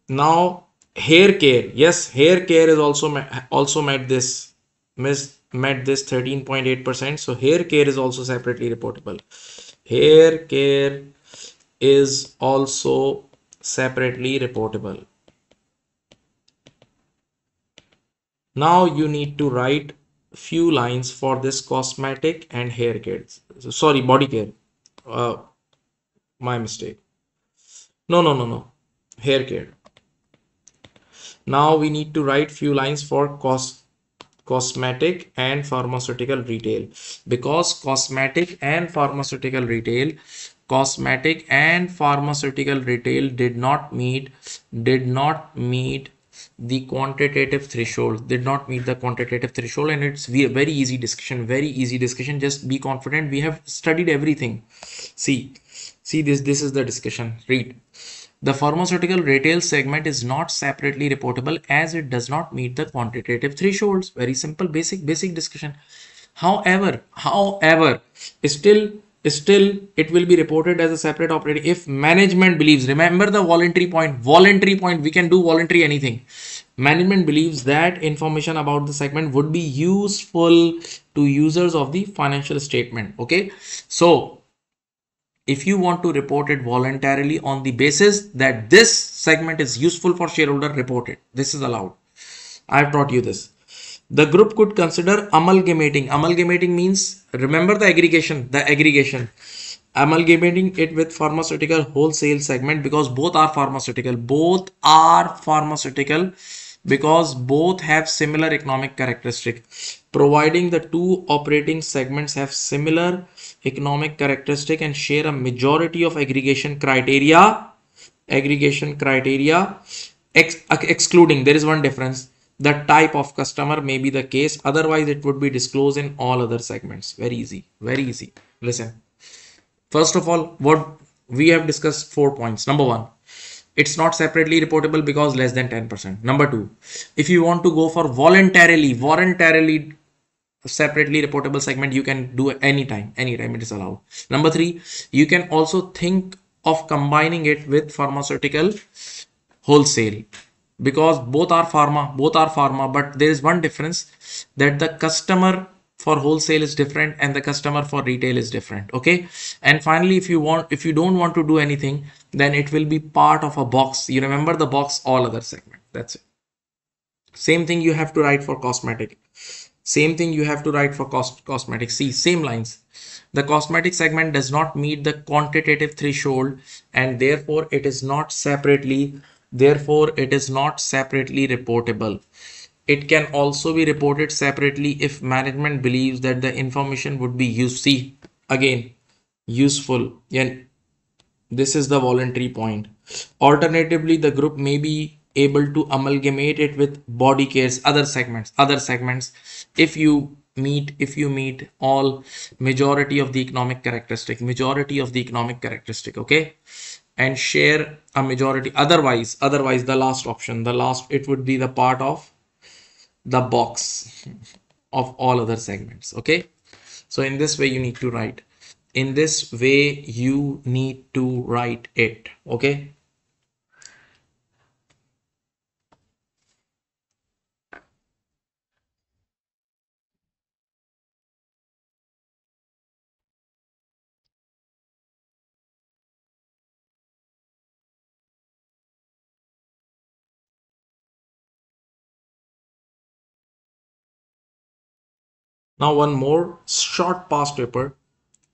Speaker 1: Now hair care yes hair care is also also met this miss met this 13.8 percent. So hair care is also separately reportable. Hair care is also separately reportable. Now you need to write few lines for this cosmetic and hair care. So, sorry body care. Uh, my mistake. No no no no. Hair care. Now we need to write few lines for cost cosmetic and pharmaceutical retail. Because cosmetic and pharmaceutical retail cosmetic and pharmaceutical retail did not meet did not meet the quantitative threshold did not meet the quantitative threshold and it's very easy discussion very easy discussion. Just be confident. We have studied everything. See see this this is the discussion. Read. The pharmaceutical retail segment is not separately reportable as it does not meet the quantitative thresholds. Very simple basic basic discussion. However however still still it will be reported as a separate operating if management believes remember the voluntary point voluntary point we can do voluntary anything. Management believes that information about the segment would be useful to users of the financial statement okay? So if you want to report it voluntarily on the basis that this segment is useful for shareholder report it. This is allowed. I've taught you this the group could consider amalgamating. Amalgamating means, remember the aggregation, the aggregation. Amalgamating it with pharmaceutical wholesale segment because both are pharmaceutical. Both are pharmaceutical because both have similar economic characteristic. Providing the two operating segments have similar economic characteristic and share a majority of aggregation criteria. Aggregation criteria ex excluding, there is one difference the type of customer may be the case. Otherwise it would be disclosed in all other segments. Very easy. Very easy. Listen. First of all what we have discussed four points. Number one it's not separately reportable because less than 10% number two if you want to go for voluntarily voluntarily separately reportable segment you can do anytime anytime it is allowed. Number three you can also think of combining it with pharmaceutical wholesale because both are pharma both are pharma but there is one difference that the customer for wholesale is different and the customer for retail is different okay? And finally if you want if you don't want to do anything then it will be part of a box. You remember the box all other segment. That's it. Same thing you have to write for cosmetic. Same thing you have to write for cost cosmetic. See same lines. The cosmetic segment does not meet the quantitative threshold and therefore it is not separately Therefore, it is not separately reportable. It can also be reported separately if management believes that the information would be. See, again, useful. And this is the voluntary point. Alternatively, the group may be able to amalgamate it with body cares, other segments, other segments. If you meet if you meet all majority of the economic characteristic majority of the economic characteristic okay and share a majority. Otherwise otherwise the last option the last it would be the part of the box of all other segments okay? So in this way you need to write. In this way you need to write it okay Now one more short past paper.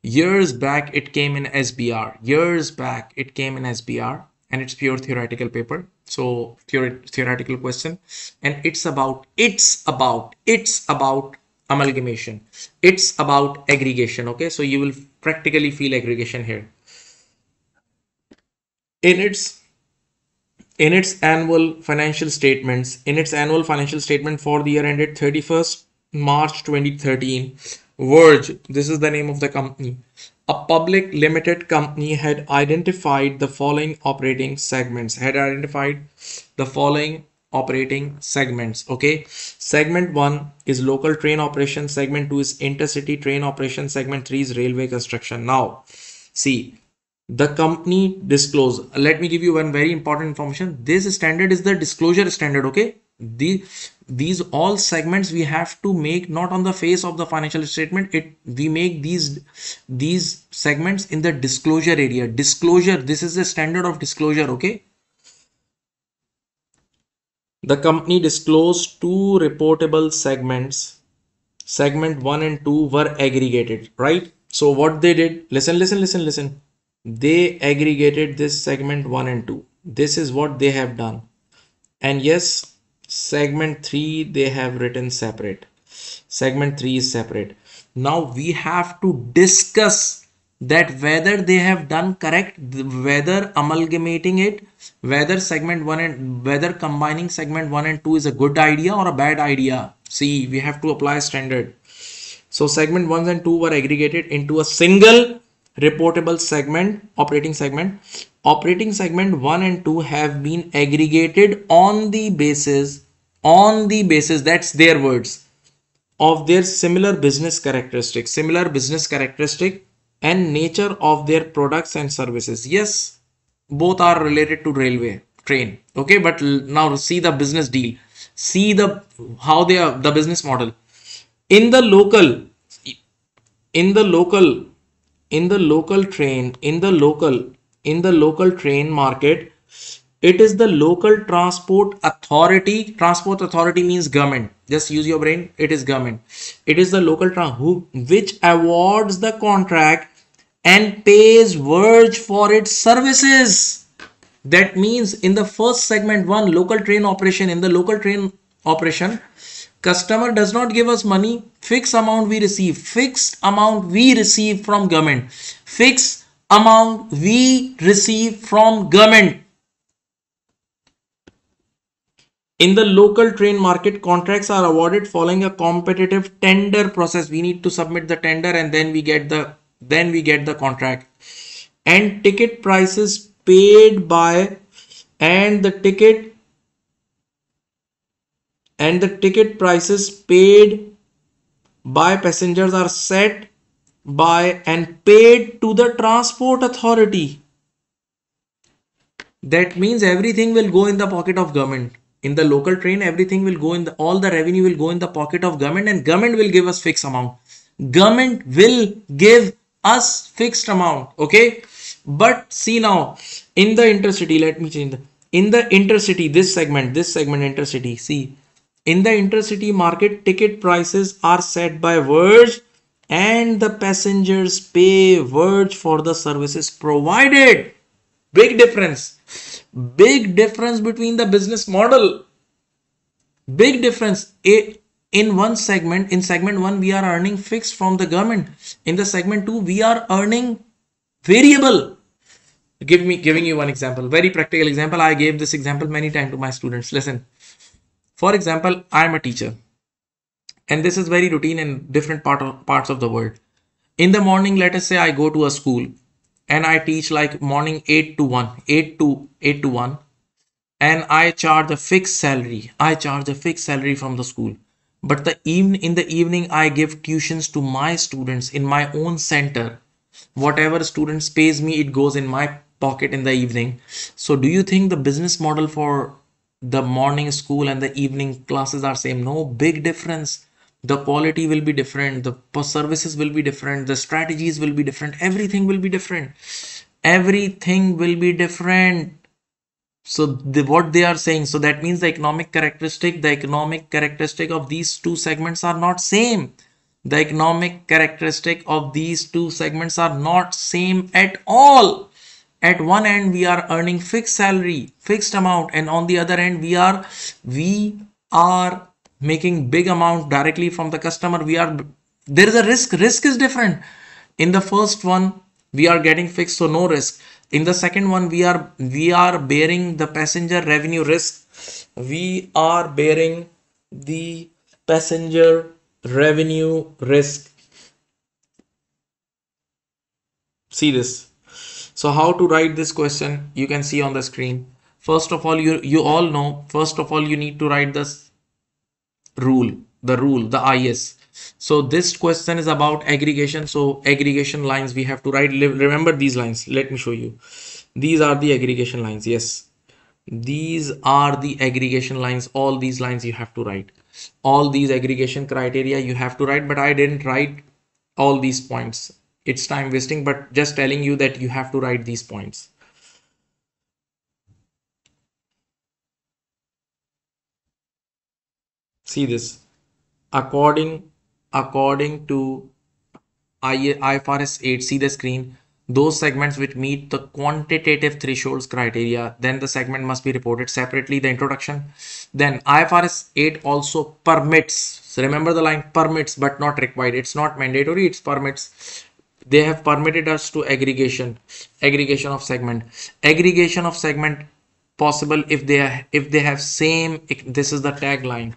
Speaker 1: Years back it came in SBR. Years back it came in SBR and it's pure theoretical paper. So theoretical question and it's about it's about it's about amalgamation. It's about aggregation. Okay, so you will practically feel aggregation here. In its in its annual financial statements, in its annual financial statement for the year ended 31st March 2013, Verge, this is the name of the company, a public limited company had identified the following operating segments, had identified the following operating segments. Okay, segment one is local train operation, segment two is intercity train operation, segment three is railway construction. Now, see, the company disclose let me give you one very important information this standard is the disclosure standard okay the these all segments we have to make not on the face of the financial statement. It we make these these segments in the disclosure area. Disclosure this is the standard of disclosure okay? The company disclosed two reportable segments. Segment 1 and 2 were aggregated right? So what they did listen listen listen listen. They aggregated this segment 1 and 2 this is what they have done. And yes segment 3 they have written separate. Segment 3 is separate. Now we have to discuss that whether they have done correct whether amalgamating it whether segment 1 and whether combining segment 1 and 2 is a good idea or a bad idea. See we have to apply standard. So segment 1 and 2 were aggregated into a single reportable segment operating segment. Operating segment 1 and 2 have been aggregated on the basis on the basis that's their words of their similar business characteristics similar business characteristic and nature of their products and services. Yes both are related to railway train okay? But now see the business deal. See the how they are the business model. In the local in the local in the local train in the local in the local train market it is the local transport authority. Transport authority means government. Just use your brain. It is government. It is the local who which awards the contract and pays wage for its services. That means in the first segment one local train operation. In the local train operation customer does not give us money. Fixed amount we receive. Fixed amount we receive from government. Fixed amount we receive from government in the local train market contracts are awarded following a competitive tender process. We need to submit the tender and then we get the then we get the contract. And ticket prices paid by and the ticket and the ticket prices paid by passengers are set by and paid to the transport authority. That means everything will go in the pocket of government in the local train everything will go in the all the revenue will go in the pocket of government and government will give us fixed amount government will give us fixed amount okay but see now in the intercity let me change the in the intercity this segment this segment intercity see in the intercity market, ticket prices are set by Verge and the passengers pay Verge for the services provided. Big difference. Big difference between the business model. Big difference. In one segment, in segment one, we are earning fixed from the government. In the segment two, we are earning variable. Give me giving you one example, very practical example. I gave this example many times to my students. Listen, for example, I'm a teacher and this is very routine in different part of, parts of the world. In the morning, let us say I go to a school and I teach like morning 8 to 1, 8 to 8 to 1 and I charge a fixed salary. I charge a fixed salary from the school. But the even in the evening, I give tuitions to my students in my own center. Whatever students pays me, it goes in my pocket in the evening. So do you think the business model for the morning school and the evening classes are same no big difference the quality will be different the services will be different the strategies will be different everything will be different. Everything will be different. So the, what they are saying so that means the economic characteristic the economic characteristic of these two segments are not same. The economic characteristic of these two segments are not same at all. At one end we are earning fixed salary fixed amount and on the other end we are we are making big amount directly from the customer we are there is a risk. Risk is different. In the first one we are getting fixed so no risk. In the second one we are we are bearing the passenger revenue risk. We are bearing the passenger revenue risk. See this. So how to write this question? You can see on the screen. First of all, you, you all know, first of all, you need to write this rule, the rule, the IS. so this question is about aggregation. So aggregation lines we have to write remember these lines. Let me show you. These are the aggregation lines yes. These are the aggregation lines. All these lines you have to write. All these aggregation criteria you have to write but i didn't write all these points. It's time wasting but just telling you that you have to write these points see this. According according to IFRS 8 see the screen. Those segments which meet the quantitative thresholds criteria then the segment must be reported separately the introduction. Then ifrs 8 also permits so remember the line permits but not required. It's not mandatory it's permits. They have permitted us to aggregation aggregation of segment. Aggregation of segment possible if they are, if they have same this is the tagline.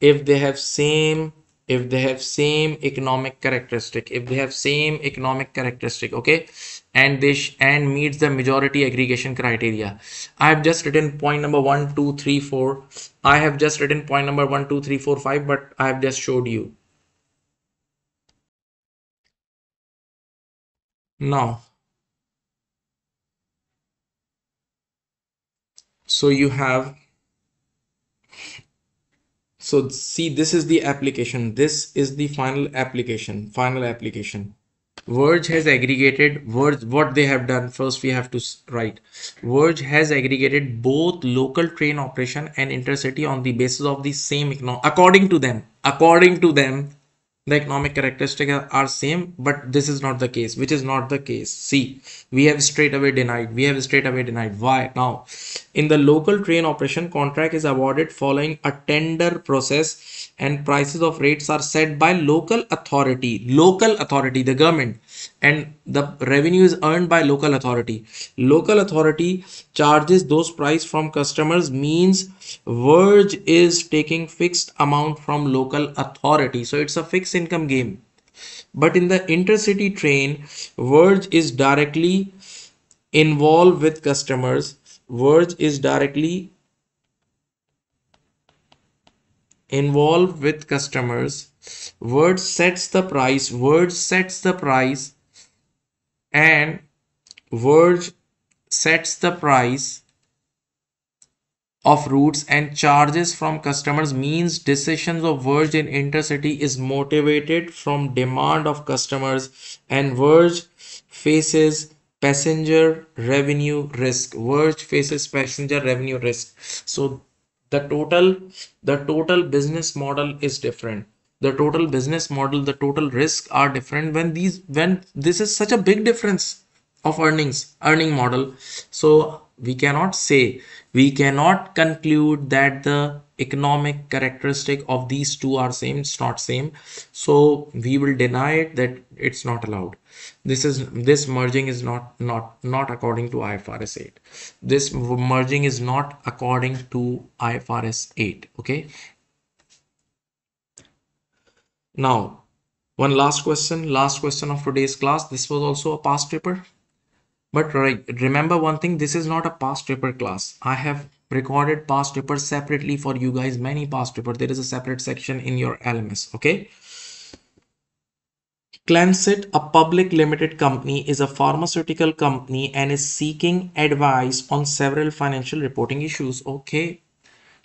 Speaker 1: If they have same if they have same economic characteristic if they have same economic characteristic okay? And this and meets the majority aggregation criteria. I have just written point number one two three four. I have just written point number one two three four five but i have just showed you. Now so you have so see this is the application. This is the final application final application. Verge has aggregated Verge what they have done first we have to write. Verge has aggregated both local train operation and intercity on the basis of the same according to them according to them the economic characteristics are same but this is not the case which is not the case. See we have straight away denied we have straight away denied. Why? Now in the local train operation contract is awarded following a tender process and prices of rates are set by local authority local authority the government and the revenue is earned by local authority. Local authority charges those price from customers means verge is taking fixed amount from local authority. So it's a fixed income game. But in the intercity train verge is directly involved with customers. Verge is directly involved with customers. Verge sets the price. Verge sets the price and Verge sets the price of routes and charges from customers means decisions of Verge in intercity is motivated from demand of customers and Verge faces passenger revenue risk. Verge faces passenger revenue risk. So the total the total business model is different the total business model the total risk are different when these when this is such a big difference of earnings earning model. So we cannot say we cannot conclude that the economic characteristic of these two are same it's not same. So we will deny it that it's not allowed. This is this merging is not not not according to ifrs 8 this merging is not according to ifrs 8 okay now, one last question, last question of today's class. This was also a past paper. But right, remember one thing, this is not a past paper class. I have recorded past papers separately for you guys, many past papers. There is a separate section in your LMS, okay? Klancet, a public limited company, is a pharmaceutical company and is seeking advice on several financial reporting issues. Okay.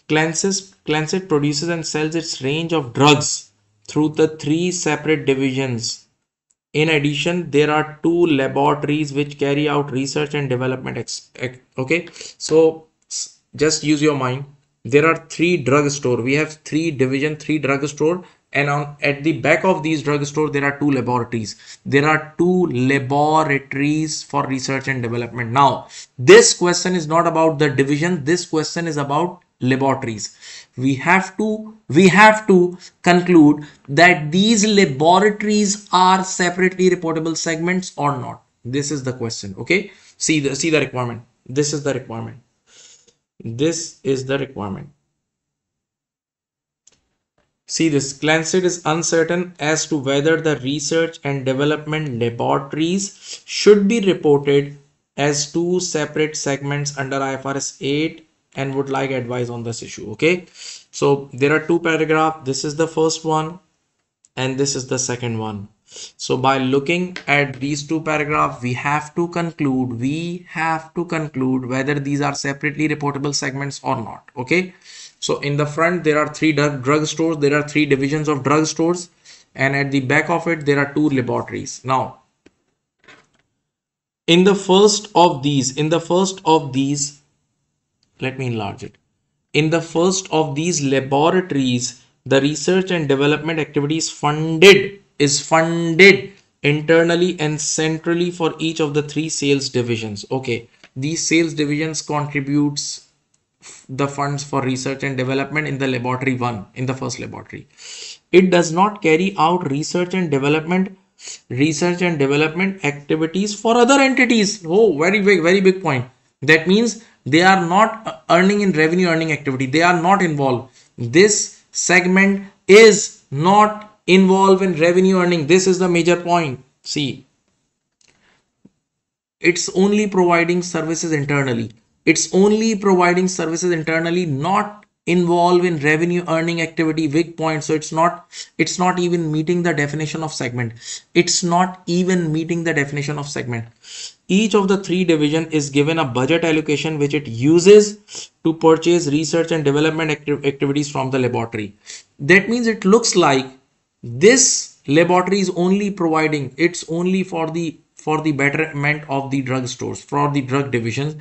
Speaker 1: Klancet produces and sells its range of drugs through the three separate divisions. In addition, there are two laboratories which carry out research and development. Okay, so just use your mind. There are three drug store. We have three division, three drug store and on at the back of these drugstore there are two laboratories there are two laboratories for research and development now this question is not about the division this question is about laboratories. We have to we have to conclude that these laboratories are separately reportable segments or not. This is the question okay? See the see the requirement. This is the requirement. This is the requirement. See this Klancet is uncertain as to whether the research and development laboratories should be reported as two separate segments under IFRS 8 and would like advice on this issue okay? So there are two paragraph. This is the first one and this is the second one. So by looking at these two paragraphs we have to conclude we have to conclude whether these are separately reportable segments or not okay? So in the front there are three drug stores there are three divisions of drug stores and at the back of it there are two laboratories. Now in the first of these in the first of these let me enlarge it. In the first of these laboratories the research and development activities funded is funded internally and centrally for each of the three sales divisions. Okay. These sales divisions contributes the funds for research and development in the laboratory one in the first laboratory. It does not carry out research and development research and development activities for other entities. Oh very big very big point. That means they are not earning in revenue earning activity. They are not involved. This segment is not involved in revenue earning. This is the major point. See it's only providing services internally. It's only providing services internally not involved in revenue earning activity big point. So it's not it's not even meeting the definition of segment. It's not even meeting the definition of segment each of the three division is given a budget allocation which it uses to purchase research and development acti activities from the laboratory. That means it looks like this laboratory is only providing it's only for the for the betterment of the drug stores for the drug divisions.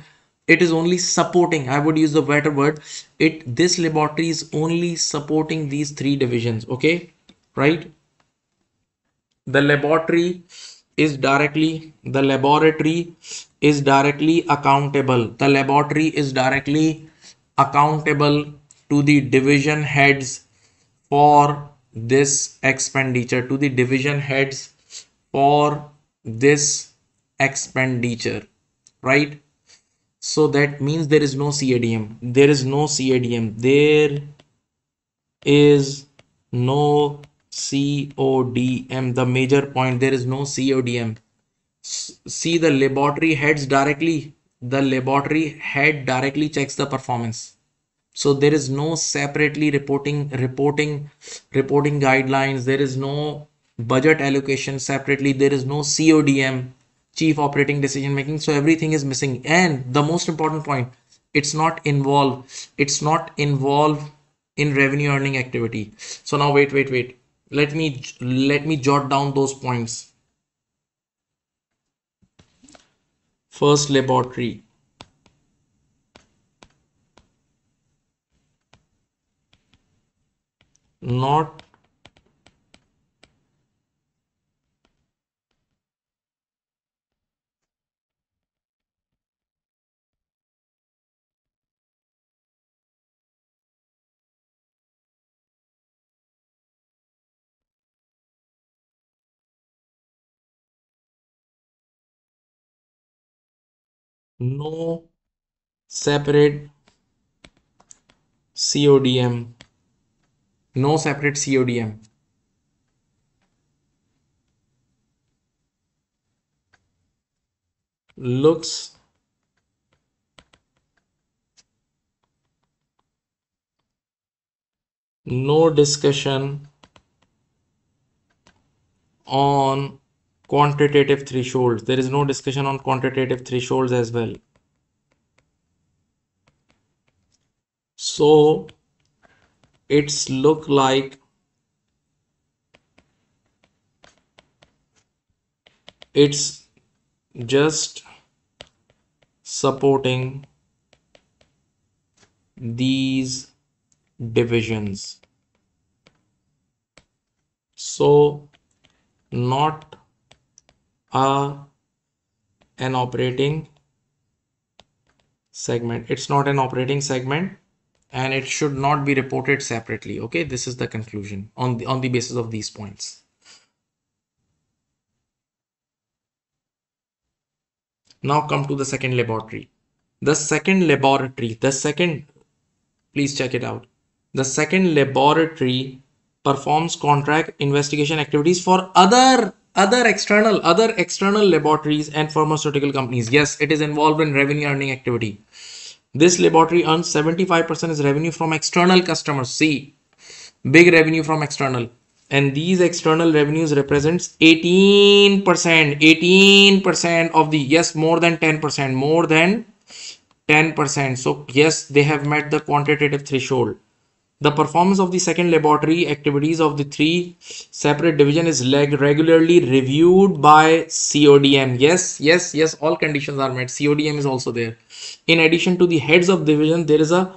Speaker 1: It is only supporting i would use the better word it this laboratory is only supporting these three divisions okay? Right? The laboratory is directly the laboratory is directly accountable. The laboratory is directly accountable to the division heads for this expenditure to the division heads for this expenditure right? So that means there is no CADM there is no CADM there is no CODM the major point there is no CODM see the laboratory heads directly the laboratory head directly checks the performance. So there is no separately reporting reporting reporting guidelines there is no budget allocation separately there is no CODM chief operating decision making so everything is missing. And the most important point it's not involved it's not involved in revenue earning activity. So now wait wait wait let me let me jot down those points. First laboratory. Not no separate CODM no separate CODM looks no discussion on quantitative thresholds. There is no discussion on quantitative thresholds as well. So it's look like it's just supporting these divisions. So not a an operating segment. It's not an operating segment and it should not be reported separately okay? This is the conclusion on the on the basis of these points. Now come to the second laboratory. The second laboratory the second please check it out. The second laboratory performs contract investigation activities for other other external other external laboratories and pharmaceutical companies. Yes it is involved in revenue earning activity. This laboratory earns 75% is revenue from external customers. See big revenue from external. And these external revenues represents 18% 18% of the yes more than 10% more than 10% so yes they have met the quantitative threshold the performance of the second laboratory activities of the three separate division is regularly reviewed by CODM. Yes, yes, yes, all conditions are met. CODM is also there. In addition to the heads of division, there is a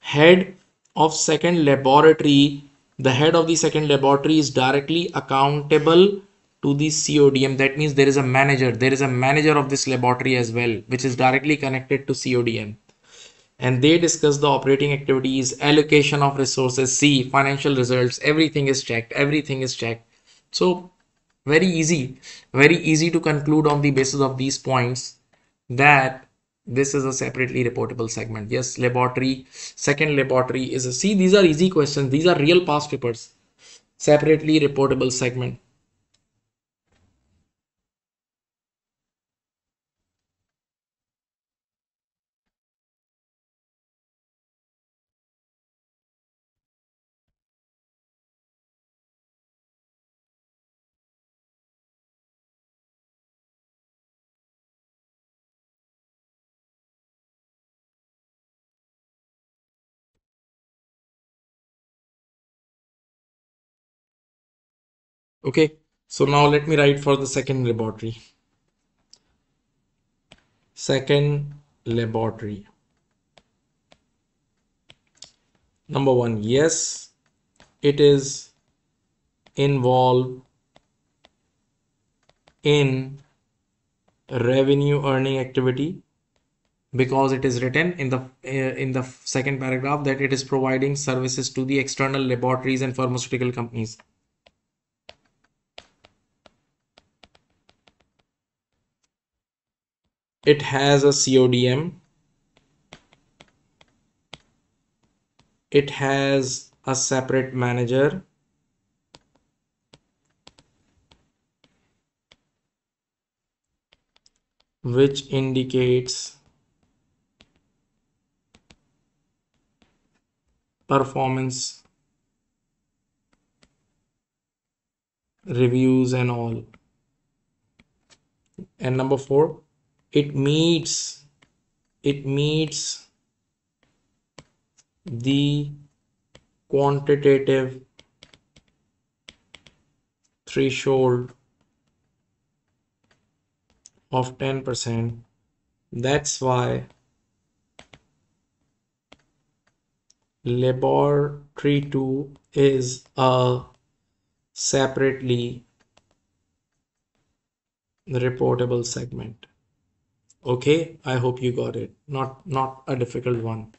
Speaker 1: head of second laboratory. The head of the second laboratory is directly accountable to the CODM. That means there is a manager. There is a manager of this laboratory as well, which is directly connected to CODM and they discuss the operating activities allocation of resources see financial results everything is checked everything is checked. So very easy very easy to conclude on the basis of these points that this is a separately reportable segment. Yes laboratory second laboratory is a see these are easy questions. These are real past papers. Separately reportable segment Okay, so now let me write for the second laboratory. Second laboratory. Number one, yes, it is involved in revenue earning activity because it is written in the uh, in the second paragraph that it is providing services to the external laboratories and pharmaceutical companies it has a CODM it has a separate manager. Which indicates performance reviews and all. And number four it meets it meets the quantitative threshold of 10% that's why laboratory 2 is a separately reportable segment okay i hope you got it. Not not a difficult one.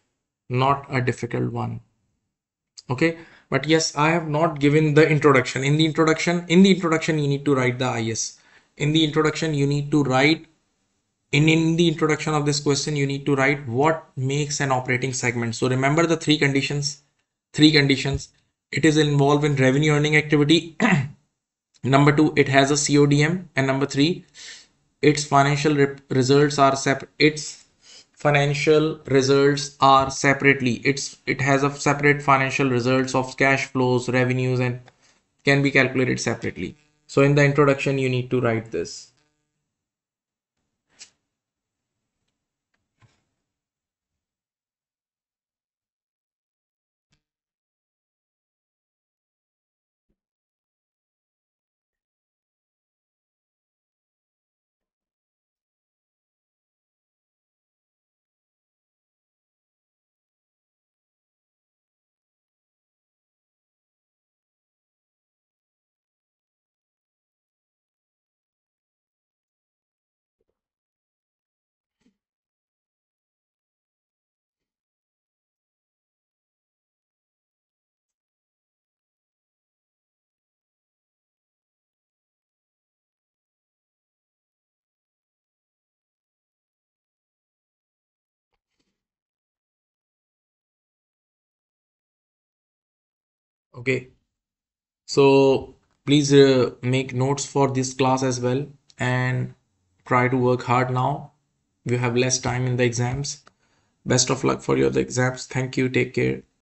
Speaker 1: Not a difficult one. Okay but yes i have not given the introduction. In the introduction in the introduction you need to write the is in the introduction you need to write in in the introduction of this question you need to write what makes an operating segment. So remember the three conditions three conditions. It is involved in revenue earning activity. Number two it has a codm and number three its financial results are separate its financial results are separately. It's it has a separate financial results of cash flows revenues and can be calculated separately. So in the introduction you need to write this okay. So please uh, make notes for this class as well and try to work hard now. You have less time in the exams. Best of luck for your exams. Thank you. Take care